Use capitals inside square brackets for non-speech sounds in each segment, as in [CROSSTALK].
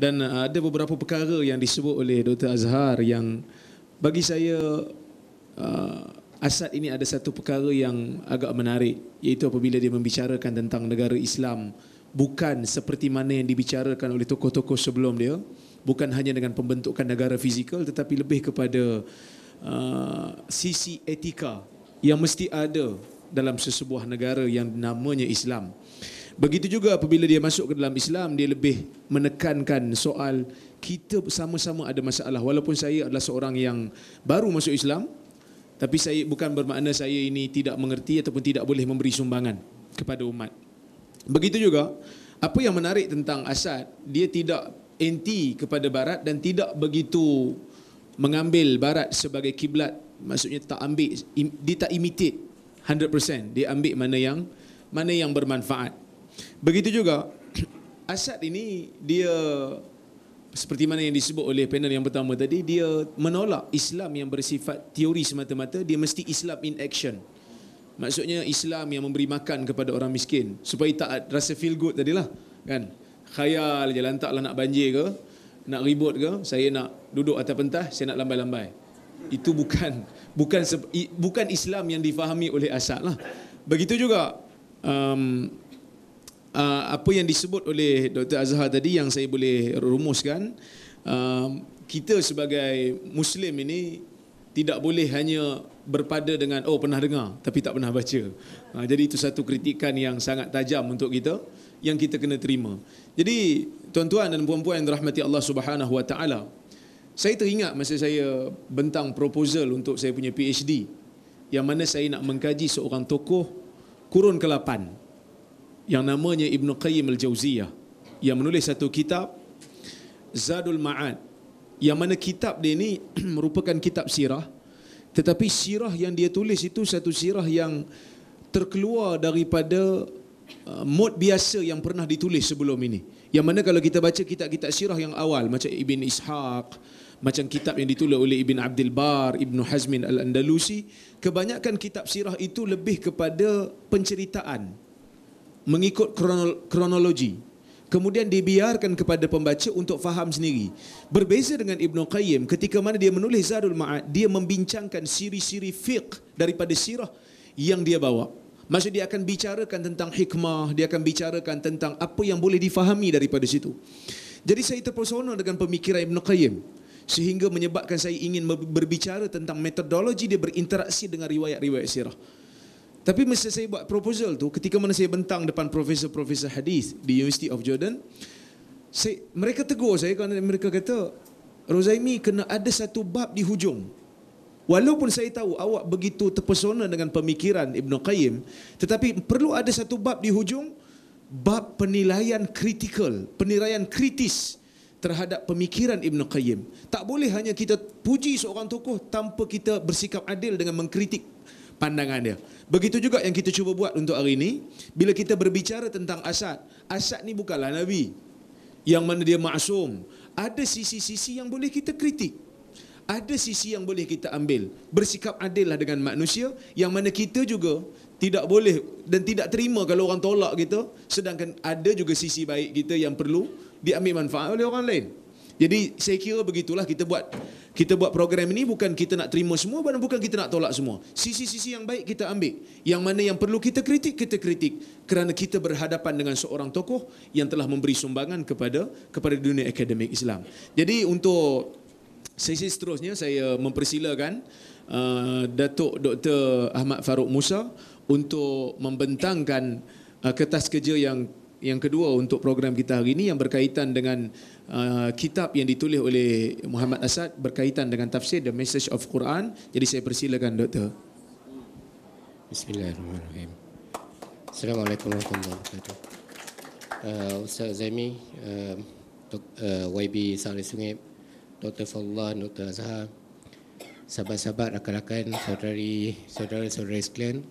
Dan uh, ada beberapa perkara yang disebut oleh Dr. Azhar yang bagi saya uh, Asad ini ada satu perkara yang agak menarik iaitu apabila dia membicarakan tentang negara Islam bukan seperti mana yang dibicarakan oleh tokoh-tokoh sebelum dia bukan hanya dengan pembentukan negara fizikal tetapi lebih kepada uh, sisi etika yang mesti ada dalam sesebuah negara yang namanya Islam. Begitu juga apabila dia masuk ke dalam Islam, dia lebih menekankan soal kita sama-sama ada masalah. Walaupun saya adalah seorang yang baru masuk Islam, tapi saya bukan bermakna saya ini tidak mengerti ataupun tidak boleh memberi sumbangan kepada umat. Begitu juga, apa yang menarik tentang Asad, dia tidak anti kepada Barat dan tidak begitu mengambil Barat sebagai kiblat. Maksudnya tak ambil, dia tak imitate 100%. Dia ambil mana yang mana yang bermanfaat. Begitu juga [CLEARS THROAT] Asad ini dia seperti mana yang disebut oleh panel yang pertama tadi dia menolak Islam yang bersifat teori semata-mata dia mesti Islam in action. Maksudnya Islam yang memberi makan kepada orang miskin supaya tak rasa feel good tadilah kan. Khayal je lantaklah nak banjir ke, nak ribut ke, saya nak duduk atas pentas, saya nak lambai-lambai. Itu bukan [LAUGHS] bukan bukan Islam yang difahami oleh Asad lah. Begitu juga um, uh, apa yang disebut oleh Dr. Azhar tadi yang saya boleh rumuskan um, kita sebagai Muslim ini tidak boleh hanya berpada dengan oh pernah dengar tapi tak pernah baca. Uh, jadi itu satu kritikan yang sangat tajam untuk kita yang kita kena terima. Jadi tuan-tuan dan puan-puan yang dirahmati Allah Subhanahu Wa Taala, saya teringat masa saya bentang proposal untuk saya punya PhD yang mana saya nak mengkaji seorang tokoh kurun ke-8 yang namanya Ibn Qayyim Al-Jauziyah yang menulis satu kitab Zadul Ma'ad. Yang mana kitab dia ini [CLEARS THROAT] merupakan kitab sirah tetapi sirah yang dia tulis itu satu sirah yang terkeluar daripada uh, mod biasa yang pernah ditulis sebelum ini. Yang mana kalau kita baca kitab-kitab sirah yang awal macam Ibn Ishaq macam kitab yang ditulis oleh Ibn Abdul Bar, Ibn Hazmin Al-Andalusi kebanyakan kitab sirah itu lebih kepada penceritaan mengikut kronologi. Kemudian dibiarkan kepada pembaca untuk faham sendiri. Berbeza dengan Ibn Qayyim ketika mana dia menulis Zadul Ma'ad dia membincangkan siri-siri fiqh daripada sirah yang dia bawa. Maksud dia akan bicarakan tentang hikmah dia akan bicarakan tentang apa yang boleh difahami daripada situ. Jadi saya terpesona dengan pemikiran Ibn Qayyim sehingga menyebabkan saya ingin berbicara tentang metodologi dia berinteraksi dengan riwayat-riwayat sirah tapi masa saya buat proposal tu, ketika mana saya bentang depan profesor-profesor hadis di University of Jordan, saya, mereka tegur saya kerana mereka kata, Rozaimi kena ada satu bab di hujung. Walaupun saya tahu awak begitu terpesona dengan pemikiran Ibn Qayyim, tetapi perlu ada satu bab di hujung, bab penilaian kritikal, penilaian kritis terhadap pemikiran Ibn Qayyim. Tak boleh hanya kita puji seorang tokoh tanpa kita bersikap adil dengan mengkritik pandangan dia. Begitu juga yang kita cuba buat untuk hari ini, bila kita berbicara tentang Asad, Asad ni bukanlah Nabi yang mana dia maksum. Ada sisi-sisi yang boleh kita kritik. Ada sisi yang boleh kita ambil. Bersikap adillah dengan manusia yang mana kita juga tidak boleh dan tidak terima kalau orang tolak kita sedangkan ada juga sisi baik kita yang perlu diambil manfaat oleh orang lain. Jadi saya kira begitulah kita buat kita buat program ini bukan kita nak terima semua dan bukan kita nak tolak semua. Sisi-sisi yang baik kita ambil. Yang mana yang perlu kita kritik, kita kritik. Kerana kita berhadapan dengan seorang tokoh yang telah memberi sumbangan kepada kepada dunia akademik Islam. Jadi untuk sesi seterusnya saya mempersilakan uh, Datuk Dr. Ahmad Farouk Musa untuk membentangkan uh, kertas kerja yang yang kedua untuk program kita hari ini yang berkaitan dengan uh, kitab yang ditulis oleh Muhammad Asad berkaitan dengan tafsir The Message of Quran. Jadi saya persilakan doktor. Bismillahirrahmanirrahim. Assalamualaikum warahmatullahi wabarakatuh. Uh, Ustaz Zaimi, uh, uh, YB Salih Sungai, Dr. Fadlah, Dr. Azhar, sahabat-sahabat, rakan-rakan, saudari, saudara-saudara sekalian.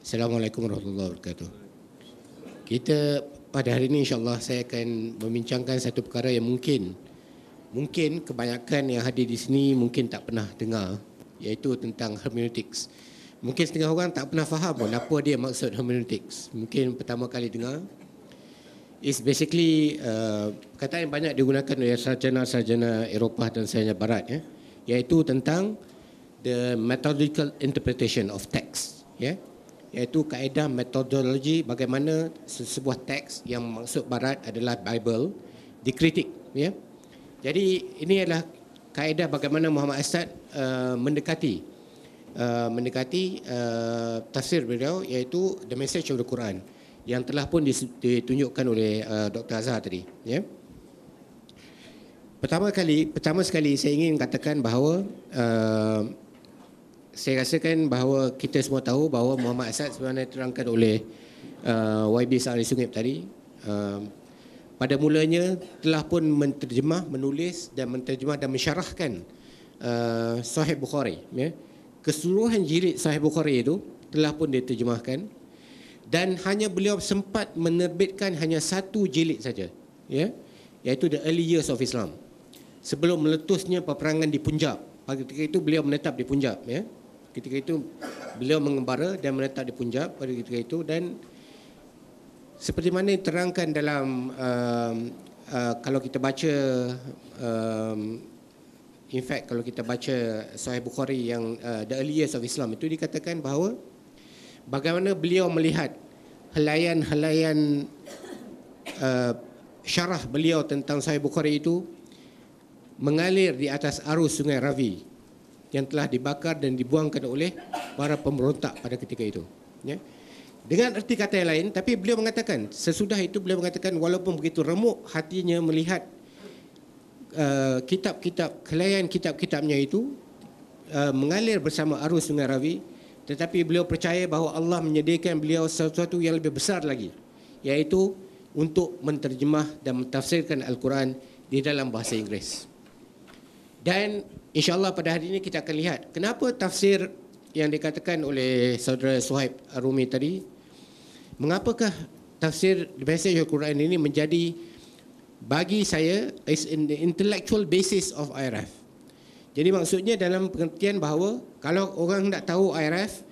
Assalamualaikum warahmatullahi wabarakatuh. Kita pada hari ini insyaAllah saya akan membincangkan satu perkara yang mungkin Mungkin kebanyakan yang hadir di sini mungkin tak pernah dengar Iaitu tentang hermeneutics. Mungkin setengah orang tak pernah faham pun apa dia maksud hermeneutics. Mungkin pertama kali dengar. Is basically uh, kata yang banyak digunakan oleh sarjana-sarjana Eropah dan sarjana Barat ya, iaitu tentang the methodological interpretation of text ya, iaitu kaedah metodologi bagaimana sebuah teks yang maksud Barat adalah Bible dikritik ya. Jadi ini adalah kaedah bagaimana Muhammad Asad uh, mendekati uh, mendekati uh, tafsir beliau iaitu the message of the Quran yang telah pun ditunjukkan oleh uh, Dr. Azhar tadi. Ya. Pertama kali, pertama sekali saya ingin katakan bahawa uh, saya rasakan bahawa kita semua tahu bahawa Muhammad Asad sebenarnya terangkan oleh uh, YB Sa'ali Sungip tadi. Uh, pada mulanya telah pun menterjemah, menulis dan menterjemah dan mensyarahkan uh, Sahih Bukhari. Ya. Keseluruhan jilid Sahih Bukhari itu telah pun diterjemahkan dan hanya beliau sempat menerbitkan hanya satu jilid saja ya iaitu the early years of Islam sebelum meletusnya peperangan di Punjab pada ketika itu beliau menetap di Punjab ya ketika itu beliau mengembara dan menetap di Punjab pada ketika itu dan seperti mana diterangkan dalam um, uh, kalau kita baca um, in fact kalau kita baca Sahih Bukhari yang uh, the early years of Islam itu dikatakan bahawa bagaimana beliau melihat helaian-helaian uh, syarah beliau tentang Sahih Bukhari itu mengalir di atas arus sungai Ravi yang telah dibakar dan dibuangkan oleh para pemberontak pada ketika itu. Ya. Dengan erti kata yang lain, tapi beliau mengatakan, sesudah itu beliau mengatakan walaupun begitu remuk hatinya melihat uh, kitab-kitab, helaian kitab-kitabnya itu uh, mengalir bersama arus sungai Ravi, tetapi beliau percaya bahawa Allah menyediakan beliau sesuatu yang lebih besar lagi yaitu untuk menterjemah dan mentafsirkan Al-Quran di dalam bahasa Inggeris. Dan insyaAllah pada hari ini kita akan lihat kenapa tafsir yang dikatakan oleh saudara Suhaib Arumi tadi mengapakah tafsir message Al-Quran ini menjadi bagi saya is the intellectual basis of IRF. Jadi maksudnya dalam pengertian bahawa kalau orang nak tahu IRF,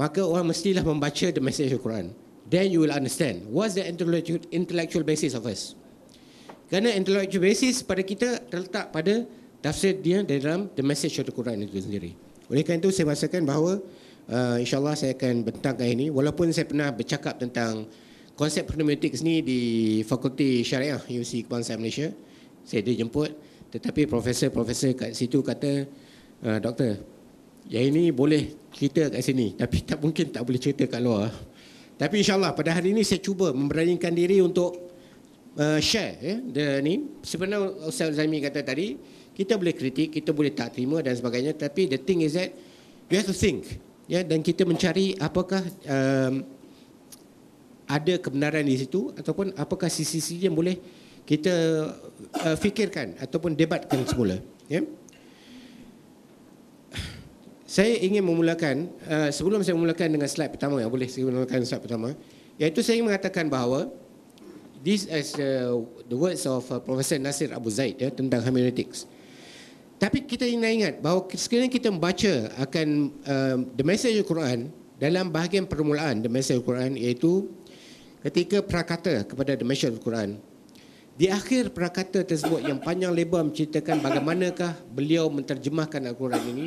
maka orang mestilah membaca the message of Quran. Then you will understand what's the intellectual, intellectual basis of us. Kerana intellectual basis pada kita terletak pada tafsir dia dalam the message of the Quran itu sendiri. Oleh kerana itu saya rasakan bahawa uh, insyaAllah saya akan bentangkan ini. Walaupun saya pernah bercakap tentang konsep hermeneutics ni di Fakulti Syariah UC Kebangsaan Malaysia. Saya dijemput tetapi profesor-profesor kat situ kata, uh, doktor, yang ini boleh cerita kat sini, tapi [LAUGHS] tak mungkin tak boleh cerita kat luar. Tapi insyaAllah pada hari ini saya cuba memberanikan diri untuk uh, share. Ya, the, ni. Sebenarnya Ustaz Zaimi kata tadi, kita boleh kritik, kita boleh tak terima dan sebagainya. Tapi the thing is that, you have to think. Ya, dan kita mencari apakah um, ada kebenaran di situ ataupun apakah sisi-sisi yang boleh kita uh, fikirkan ataupun debatkan semula ya saya ingin memulakan uh, sebelum saya memulakan dengan slide pertama ya boleh saya memulakan slide pertama iaitu saya ingin mengatakan bahawa this is uh, the words of uh, Professor Nasir Abu Zaid ya tentang hermeneutics tapi kita ingin ingat bahawa sekiranya kita membaca akan uh, the message of Quran dalam bahagian permulaan the message of Quran iaitu ketika prakata kepada the message of Quran. Di akhir prakata tersebut yang panjang lebar menceritakan bagaimanakah beliau menterjemahkan Al-Quran ini.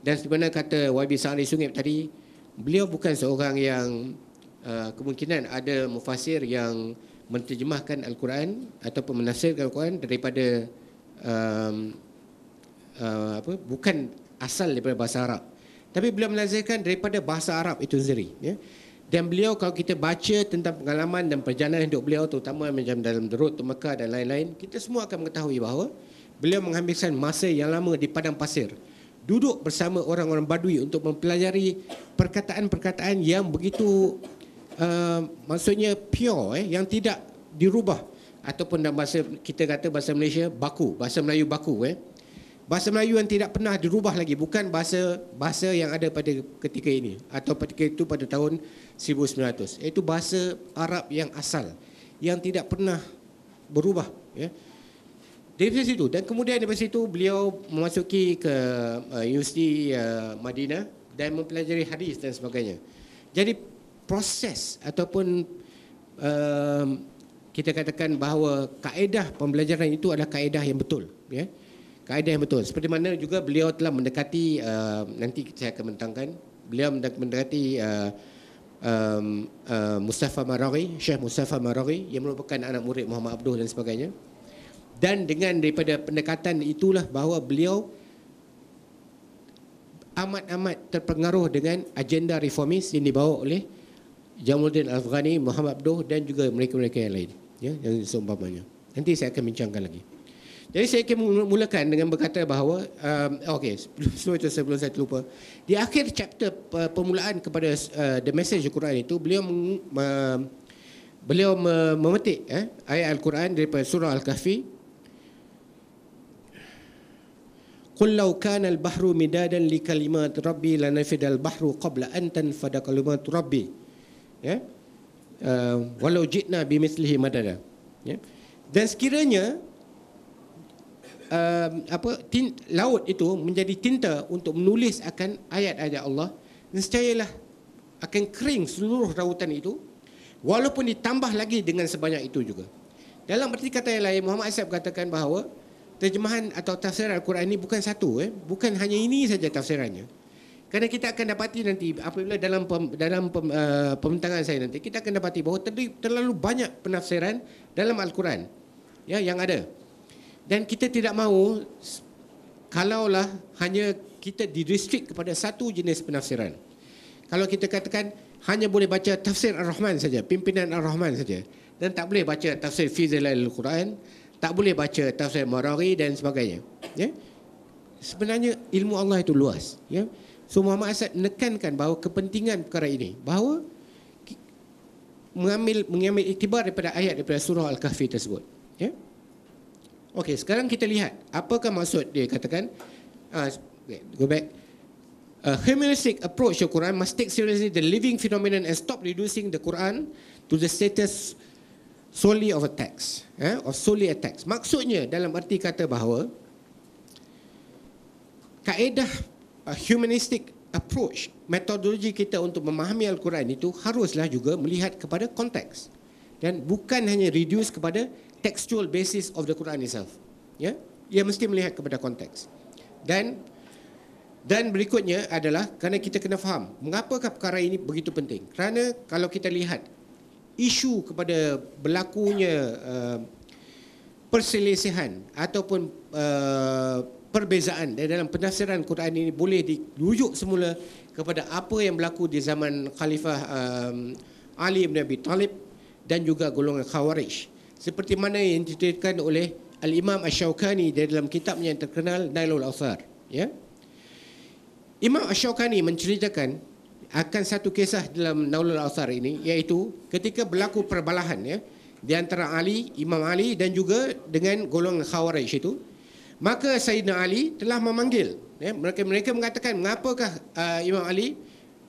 Dan sebenarnya kata YB Sa'ali Sungip tadi beliau bukan seorang yang uh, kemungkinan ada mufasir yang menterjemahkan Al-Quran ataupun menafsirkan Al-Quran daripada um, uh, apa bukan asal daripada bahasa Arab. Tapi beliau menazirkan daripada bahasa Arab itu sendiri ya. Dan beliau kalau kita baca tentang pengalaman dan perjalanan hidup beliau terutama macam dalam Road to Mecca dan lain-lain, kita semua akan mengetahui bahawa beliau menghabiskan masa yang lama di padang pasir. Duduk bersama orang-orang badui untuk mempelajari perkataan-perkataan yang begitu uh, maksudnya pure eh, yang tidak dirubah. Ataupun dalam bahasa kita kata bahasa Malaysia baku, bahasa Melayu baku eh bahasa Melayu yang tidak pernah dirubah lagi bukan bahasa bahasa yang ada pada ketika ini atau ketika itu pada tahun 1900 iaitu bahasa Arab yang asal yang tidak pernah berubah ya. Dari situ dan kemudian dari situ beliau memasuki ke uh, Universiti uh, Madinah dan mempelajari hadis dan sebagainya. Jadi proses ataupun uh, kita katakan bahawa kaedah pembelajaran itu adalah kaedah yang betul ya kaedah yang betul seperti mana juga beliau telah mendekati uh, nanti saya akan mentangkan beliau mendekati uh, um, uh, Mustafa Maraghi Syekh Mustafa Maraghi yang merupakan anak murid Muhammad Abdul dan sebagainya dan dengan daripada pendekatan itulah bahawa beliau amat-amat terpengaruh dengan agenda reformis yang dibawa oleh Jamaluddin Afghani, Muhammad Abduh dan juga mereka-mereka yang lain ya yang seumpamanya. Nanti saya akan bincangkan lagi. Jadi saya akan mulakan dengan berkata bahawa um, okey sebelum itu sebelum saya terlupa di akhir chapter uh, permulaan kepada uh, the message Al-Quran itu beliau uh, beliau memetik eh, ayat Al-Quran daripada surah Al-Kahfi Qul law kana al-bahru midadan li kalimat rabbi lanafida al-bahru qabla an tanfada kalimat rabbi. Ya. Uh, walau jitna bimithlihi madada. Ya. Dan sekiranya uh, apa tin, laut itu menjadi tinta untuk menulis akan ayat-ayat Allah, nescayalah akan kering seluruh lautan itu walaupun ditambah lagi dengan sebanyak itu juga. Dalam arti kata yang lain Muhammad Asab katakan bahawa terjemahan atau tafsir Al-Quran ini bukan satu eh. Bukan hanya ini saja tafsirannya. Kerana kita akan dapati nanti apabila dalam pem, dalam pem, uh, pembentangan saya nanti kita akan dapati bahawa terlalu banyak penafsiran dalam Al-Quran. Ya yang ada dan kita tidak mahu kalaulah hanya kita direstrict kepada satu jenis penafsiran. Kalau kita katakan hanya boleh baca tafsir Ar-Rahman saja pimpinan Ar-Rahman saja dan tak boleh baca tafsir Fizil Al-Quran tak boleh baca tafsir Marari dan sebagainya ya. Sebenarnya ilmu Allah itu luas ya. So Muhammad Asad menekankan bahawa kepentingan perkara ini bahawa mengambil mengambil iktibar daripada ayat daripada surah al-kahfi tersebut ya okey sekarang kita lihat apakah maksud dia katakan uh, go back A humanistic approach to Quran must take seriously the living phenomenon and stop reducing the Quran to the status solely of a text eh, or solely a text. Maksudnya dalam arti kata bahawa kaedah uh, humanistic approach, metodologi kita untuk memahami Al-Quran itu haruslah juga melihat kepada konteks dan bukan hanya reduce kepada textual basis of the Quran itself. Ya, ia mesti melihat kepada konteks. Dan dan berikutnya adalah kerana kita kena faham mengapakah perkara ini begitu penting. Kerana kalau kita lihat isu kepada berlakunya uh, perselisihan ataupun uh, perbezaan dalam penafsiran Quran ini boleh dirujuk semula kepada apa yang berlaku di zaman Khalifah um, Ali bin Abi Talib dan juga golongan Khawarij seperti mana yang diceritakan oleh Al-Imam Ash-Shawkani dalam kitabnya yang terkenal Nailul Awthar ya? Imam Ash-Shawkani menceritakan akan satu kisah dalam Naulul Asar ini iaitu ketika berlaku perbalahan ya di antara Ali, Imam Ali dan juga dengan golongan Khawarij itu maka Sayyidina Ali telah memanggil ya. Mereka mereka mengatakan mengapakah uh, Imam Ali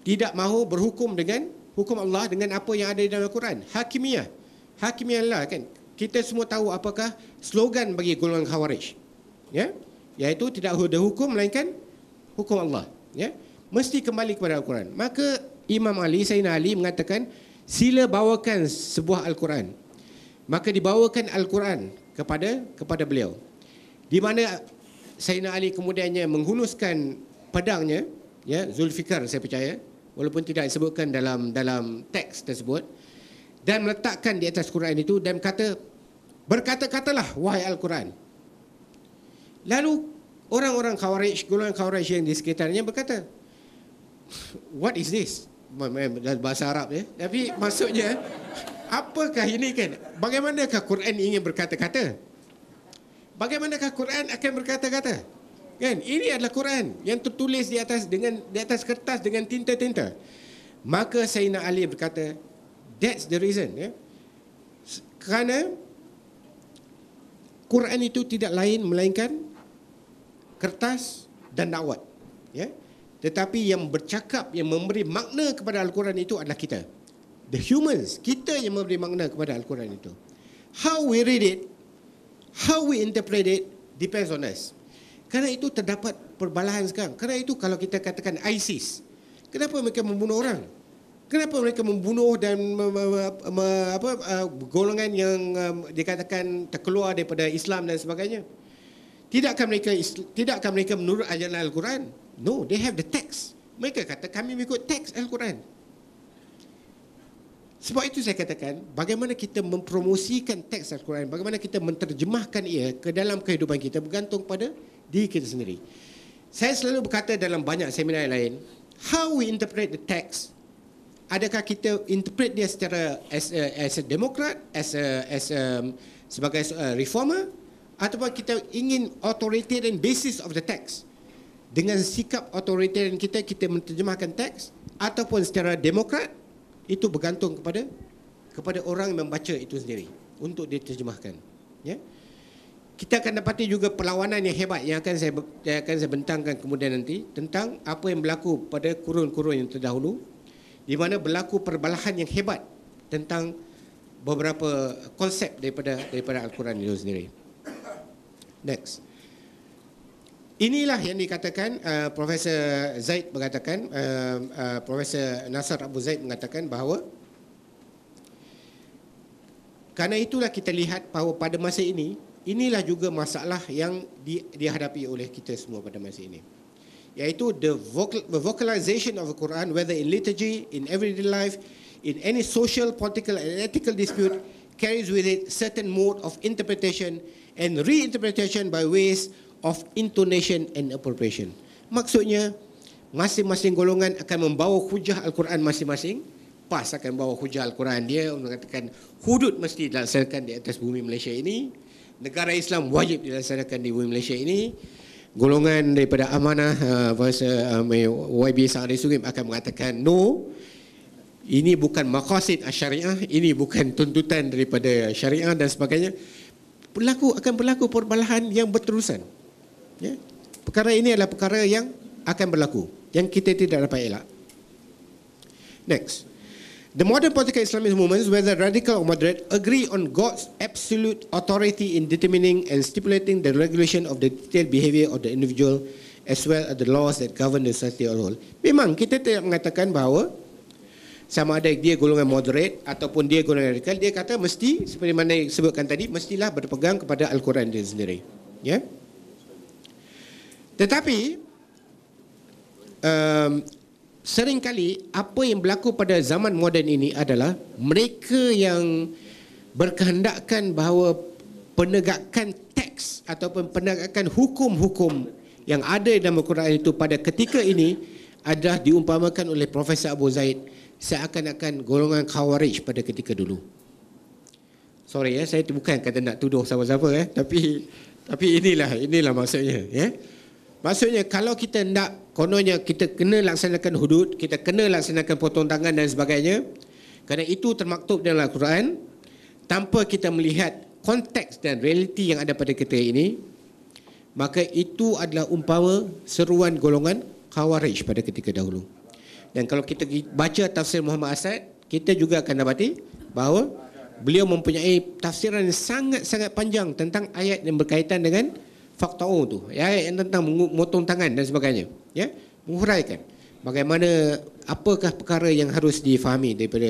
tidak mahu berhukum dengan hukum Allah dengan apa yang ada di dalam Al-Quran? Hakimiyah. Hakimiyah Allah kan kita semua tahu apakah slogan bagi golongan Khawarij ya iaitu tidak ada hukum melainkan hukum Allah ya mesti kembali kepada Al-Quran. Maka Imam Ali, Sayyidina Ali mengatakan, sila bawakan sebuah Al-Quran. Maka dibawakan Al-Quran kepada kepada beliau. Di mana Sayyidina Ali kemudiannya menghunuskan pedangnya, ya Zulfikar saya percaya, walaupun tidak disebutkan dalam dalam teks tersebut, dan meletakkan di atas Quran itu dan kata, berkata-katalah wahai Al-Quran. Lalu orang-orang Khawarij, golongan Khawarij yang di sekitarnya berkata, what is this? Bahasa Arab ya. Tapi maksudnya apakah ini kan? Bagaimanakah Quran ingin berkata-kata? Bagaimanakah Quran akan berkata-kata? Kan? Ini adalah Quran yang tertulis di atas dengan di atas kertas dengan tinta-tinta. Maka Sayyidina Ali berkata, that's the reason ya. Kerana Quran itu tidak lain melainkan kertas dan dakwat. Ya. Tetapi yang bercakap, yang memberi makna kepada Al-Quran itu adalah kita. The humans, kita yang memberi makna kepada Al-Quran itu. How we read it, how we interpret it, depends on us. Kerana itu terdapat perbalahan sekarang. Kerana itu kalau kita katakan ISIS, kenapa mereka membunuh orang? Kenapa mereka membunuh dan me, me, me, apa uh, golongan yang um, dikatakan terkeluar daripada Islam dan sebagainya? Tidakkah mereka tidakkah mereka menurut ajaran Al-Quran? No, they have the text. Mereka kata kami mengikut teks Al-Quran. Sebab itu saya katakan, bagaimana kita mempromosikan teks Al-Quran, bagaimana kita menterjemahkan ia ke dalam kehidupan kita bergantung pada diri kita sendiri. Saya selalu berkata dalam banyak seminar lain, how we interpret the text, adakah kita interpret dia secara as a, as a democrat, as a, as a, sebagai a reformer, ataupun kita ingin authoritarian basis of the text. Dengan sikap authoritarian kita, kita menterjemahkan teks, ataupun secara demokrat, itu bergantung kepada kepada orang yang membaca itu sendiri untuk diterjemahkan ya? Kita akan dapati juga perlawanan yang hebat yang akan saya yang akan saya bentangkan kemudian nanti tentang apa yang berlaku pada kurun-kurun yang terdahulu di mana berlaku perbalahan yang hebat tentang beberapa konsep daripada daripada al-Quran itu sendiri. Next. Inilah yang dikatakan uh, Profesor Zaid mengatakan uh, uh, Profesor Nasar Abu Zaid mengatakan bahawa karena itulah kita lihat bahawa pada masa ini inilah juga masalah yang di, dihadapi oleh kita semua pada masa ini iaitu the, vocal, the vocalization of the Quran whether in liturgy in everyday life in any social political and ethical dispute carries with it certain mode of interpretation and reinterpretation by ways of intonation and appropriation. Maksudnya, masing-masing golongan akan membawa hujah Al-Quran masing-masing. PAS akan bawa hujah Al-Quran dia mengatakan hudud mesti dilaksanakan di atas bumi Malaysia ini. Negara Islam wajib dilaksanakan di bumi Malaysia ini. Golongan daripada amanah uh, uh, YB Sa'adih Sungim akan mengatakan no. Ini bukan maqasid syariah, ini bukan tuntutan daripada syariah dan sebagainya. Berlaku akan berlaku perbalahan yang berterusan. Ya. Perkara ini adalah perkara yang akan berlaku yang kita tidak dapat elak. Next. The modern political Islamist movements, whether radical or moderate, agree on God's absolute authority in determining and stipulating the regulation of the detailed behavior of the individual as well as the laws that govern the society as whole. Memang kita tidak mengatakan bahawa sama ada dia golongan moderate ataupun dia golongan radikal, dia kata mesti seperti mana disebutkan tadi, mestilah berpegang kepada Al-Quran dia sendiri. Ya? Yeah? Tetapi um, seringkali apa yang berlaku pada zaman moden ini adalah mereka yang berkehendakkan bahawa penegakan teks ataupun penegakan hukum-hukum yang ada dalam Al-Quran itu pada ketika ini adalah diumpamakan oleh Profesor Abu Zaid seakan-akan golongan khawarij pada ketika dulu. Sorry ya, saya bukan kata nak tuduh siapa-siapa ya, tapi tapi inilah inilah maksudnya ya. Maksudnya kalau kita nak kononnya kita kena laksanakan hudud, kita kena laksanakan potong tangan dan sebagainya. Kerana itu termaktub dalam Al-Quran tanpa kita melihat konteks dan realiti yang ada pada kita ini, maka itu adalah umpama seruan golongan Khawarij pada ketika dahulu. Dan kalau kita baca tafsir Muhammad Asad, kita juga akan dapati bahawa beliau mempunyai tafsiran yang sangat-sangat panjang tentang ayat yang berkaitan dengan faktau tu ya yang tentang memotong tangan dan sebagainya ya menghuraikan bagaimana apakah perkara yang harus difahami daripada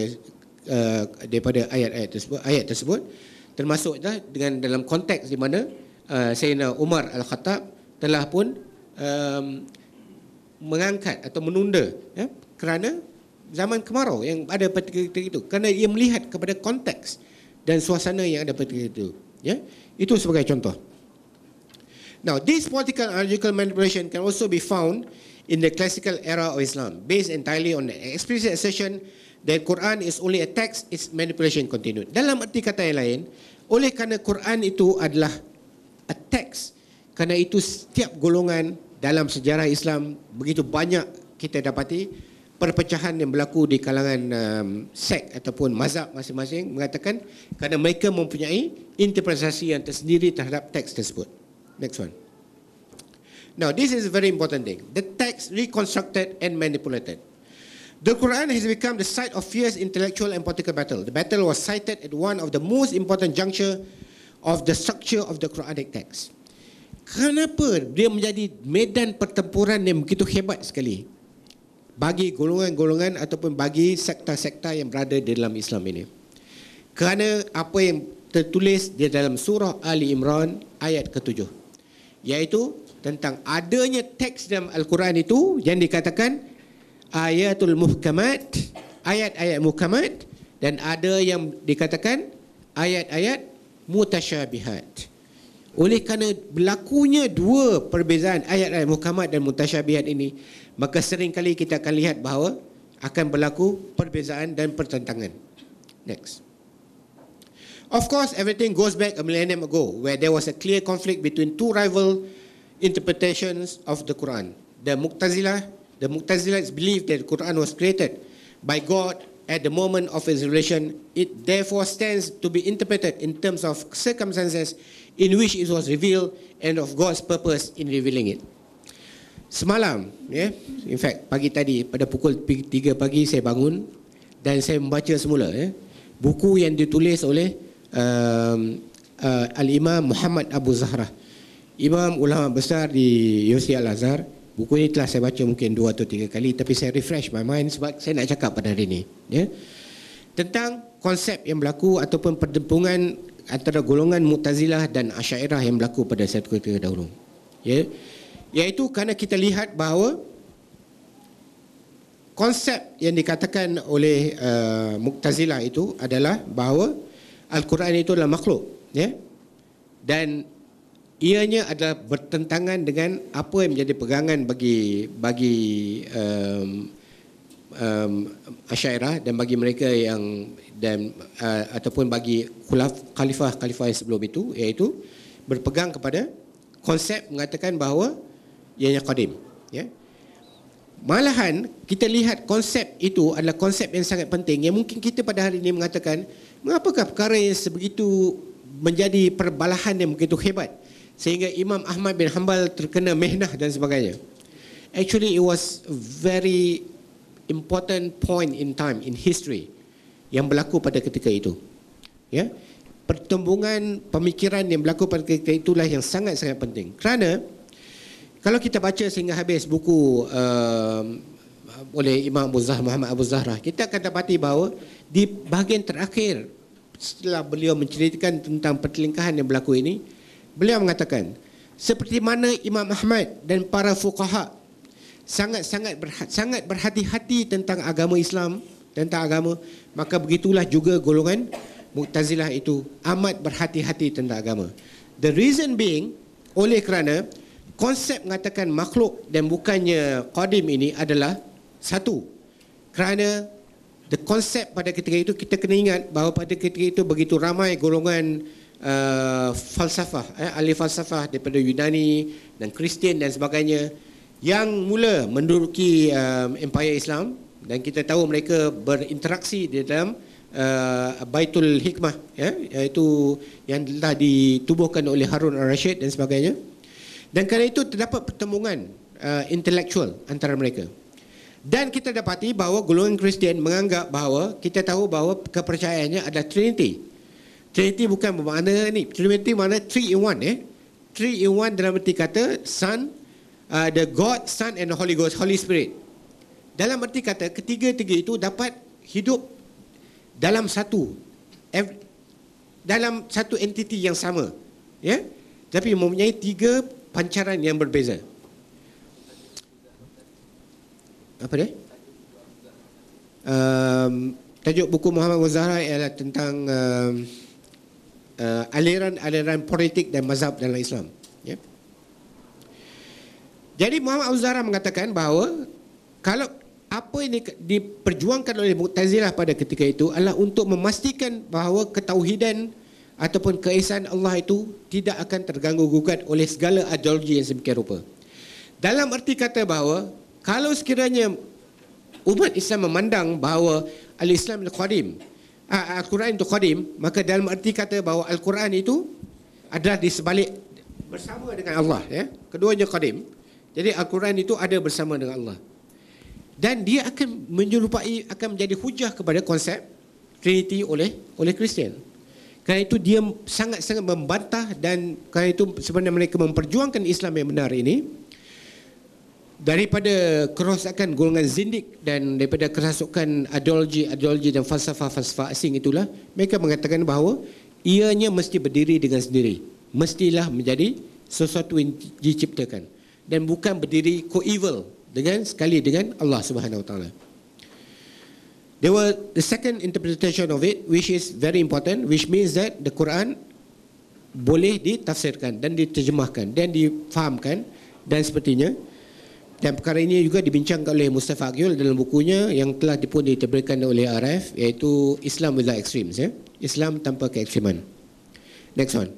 uh, daripada ayat-ayat tersebut ayat tersebut termasuk dengan dalam konteks di mana uh, Sayyidina Umar Al-Khattab telah pun um, mengangkat atau menunda ya kerana zaman kemarau yang ada pada ketika itu. Kerana ia melihat kepada konteks dan suasana yang ada pada ketika itu ya. Itu sebagai contoh Now, this political and logical manipulation can also be found in the classical era of Islam, based entirely on the explicit assertion that Quran is only a text, its manipulation continued. Dalam arti kata yang lain, oleh kerana Quran itu adalah a text, kerana itu setiap golongan dalam sejarah Islam begitu banyak kita dapati perpecahan yang berlaku di kalangan um, sek ataupun mazhab masing-masing mengatakan kerana mereka mempunyai interpretasi yang tersendiri terhadap teks tersebut. Next one. Now, this is a very important thing. The text reconstructed and manipulated. The Quran has become the site of fierce intellectual and political battle. The battle was cited at one of the most important juncture of the structure of the Quranic text. Kenapa dia menjadi medan pertempuran yang begitu hebat sekali? bagi golongan-golongan ataupun bagi sekta-sekta yang berada di dalam Islam ini. Kerana apa yang tertulis di dalam surah Ali Imran ayat ke-7 iaitu tentang adanya teks dalam Al-Quran itu yang dikatakan ayatul muhkamat ayat-ayat muhkamat dan ada yang dikatakan ayat-ayat mutasyabihat. Oleh kerana berlakunya dua perbezaan ayat-ayat muhkamat dan mutasyabihat ini maka sering kali kita akan lihat bahawa akan berlaku perbezaan dan pertentangan. Next Of course, everything goes back a millennium ago, where there was a clear conflict between two rival interpretations of the Quran. The Muqtazilah, the Muqtazilites believed that the Quran was created by God at the moment of its revelation. It therefore stands to be interpreted in terms of circumstances in which it was revealed and of God's purpose in revealing it. Semalam, yeah, in fact, pagi tadi pada pukul 3 pagi saya bangun dan saya membaca semula yeah, buku yang ditulis oleh um, uh, Al-Imam Muhammad Abu Zahra. Imam ulama besar di UC Al-Azhar. Buku ini telah saya baca mungkin dua atau tiga kali tapi saya refresh my mind sebab saya nak cakap pada hari ini. Ya. Tentang konsep yang berlaku ataupun pertempungan antara golongan Mu'tazilah dan Asy'ariyah yang berlaku pada satu ketika dahulu. Ya. Iaitu kerana kita lihat bahawa konsep yang dikatakan oleh uh, Mu'tazilah itu adalah bahawa Al-Quran itu adalah makhluk ya. Dan ianya adalah bertentangan dengan apa yang menjadi pegangan bagi bagi um, um, Asyairah dan bagi mereka yang dan uh, ataupun bagi khalifah-khalifah yang sebelum itu iaitu berpegang kepada konsep mengatakan bahawa ianya qadim ya malahan kita lihat konsep itu adalah konsep yang sangat penting yang mungkin kita pada hari ini mengatakan Mengapakah perkara yang sebegitu menjadi perbalahan yang begitu hebat sehingga Imam Ahmad bin Hanbal terkena mehnah dan sebagainya. Actually it was very important point in time in history yang berlaku pada ketika itu. Ya. Pertembungan pemikiran yang berlaku pada ketika itulah yang sangat-sangat penting. Kerana kalau kita baca sehingga habis buku uh, oleh Imam Abu Zahra Muhammad Abu Zahra, kita akan dapati bahawa di bahagian terakhir setelah beliau menceritakan tentang pertelingkahan yang berlaku ini beliau mengatakan seperti mana Imam Ahmad dan para fuqaha sangat-sangat sangat berhati-hati tentang agama Islam tentang agama maka begitulah juga golongan Mu'tazilah itu amat berhati-hati tentang agama. The reason being oleh kerana konsep mengatakan makhluk dan bukannya qadim ini adalah satu. Kerana the concept pada ketika itu kita kena ingat bahawa pada ketika itu begitu ramai golongan uh, falsafah eh, ahli falsafah daripada Yunani dan Kristian dan sebagainya yang mula menduduki um, empire Islam dan kita tahu mereka berinteraksi di dalam uh, Baitul Hikmah ya iaitu yang telah ditubuhkan oleh Harun al-Rashid dan sebagainya dan kerana itu terdapat pertemuan uh, intelektual antara mereka dan kita dapati bahawa golongan Kristian menganggap bahawa kita tahu bahawa kepercayaannya adalah Trinity. Trinity bukan bermakna ni. Trinity mana three in one eh. Three in one dalam arti kata Son, uh, the God, Son and the Holy Ghost, Holy Spirit. Dalam arti kata ketiga-tiga itu dapat hidup dalam satu dalam satu entiti yang sama. Ya. Tapi mempunyai tiga pancaran yang berbeza. apa dia? Um, tajuk buku Muhammad Muzahra ialah tentang um, uh, aliran-aliran politik dan mazhab dalam Islam. Ya. Jadi Muhammad Muzahra mengatakan bahawa kalau apa ini diperjuangkan oleh Mu'tazilah pada ketika itu adalah untuk memastikan bahawa ketauhidan ataupun keesaan Allah itu tidak akan terganggu gugat oleh segala ideologi yang sedemikian rupa. Dalam arti kata bahawa kalau sekiranya umat Islam memandang bahawa al-Islam itu qadim, al-Quran itu qadim, maka dalam arti kata bahawa al-Quran itu adalah di sebalik bersama dengan Allah ya. Keduanya qadim. Jadi al-Quran itu ada bersama dengan Allah. Dan dia akan menyerupai akan menjadi hujah kepada konsep Trinity oleh oleh Kristian. Kerana itu dia sangat-sangat membantah dan kerana itu sebenarnya mereka memperjuangkan Islam yang benar ini. Daripada kerosakan golongan zindik dan daripada kerasukan ideologi-ideologi dan falsafah-falsafah asing itulah mereka mengatakan bahawa ianya mesti berdiri dengan sendiri. Mestilah menjadi sesuatu yang diciptakan. Dan bukan berdiri co-evil dengan sekali dengan Allah Subhanahu Wa Taala. There were the second interpretation of it which is very important which means that the Quran boleh ditafsirkan dan diterjemahkan dan difahamkan dan sepertinya dan perkara ini juga dibincangkan oleh Mustafa Agyul dalam bukunya yang telah pun diterbitkan oleh RF iaitu Islam Without Extremes ya. Islam tanpa keekstreman. Next one.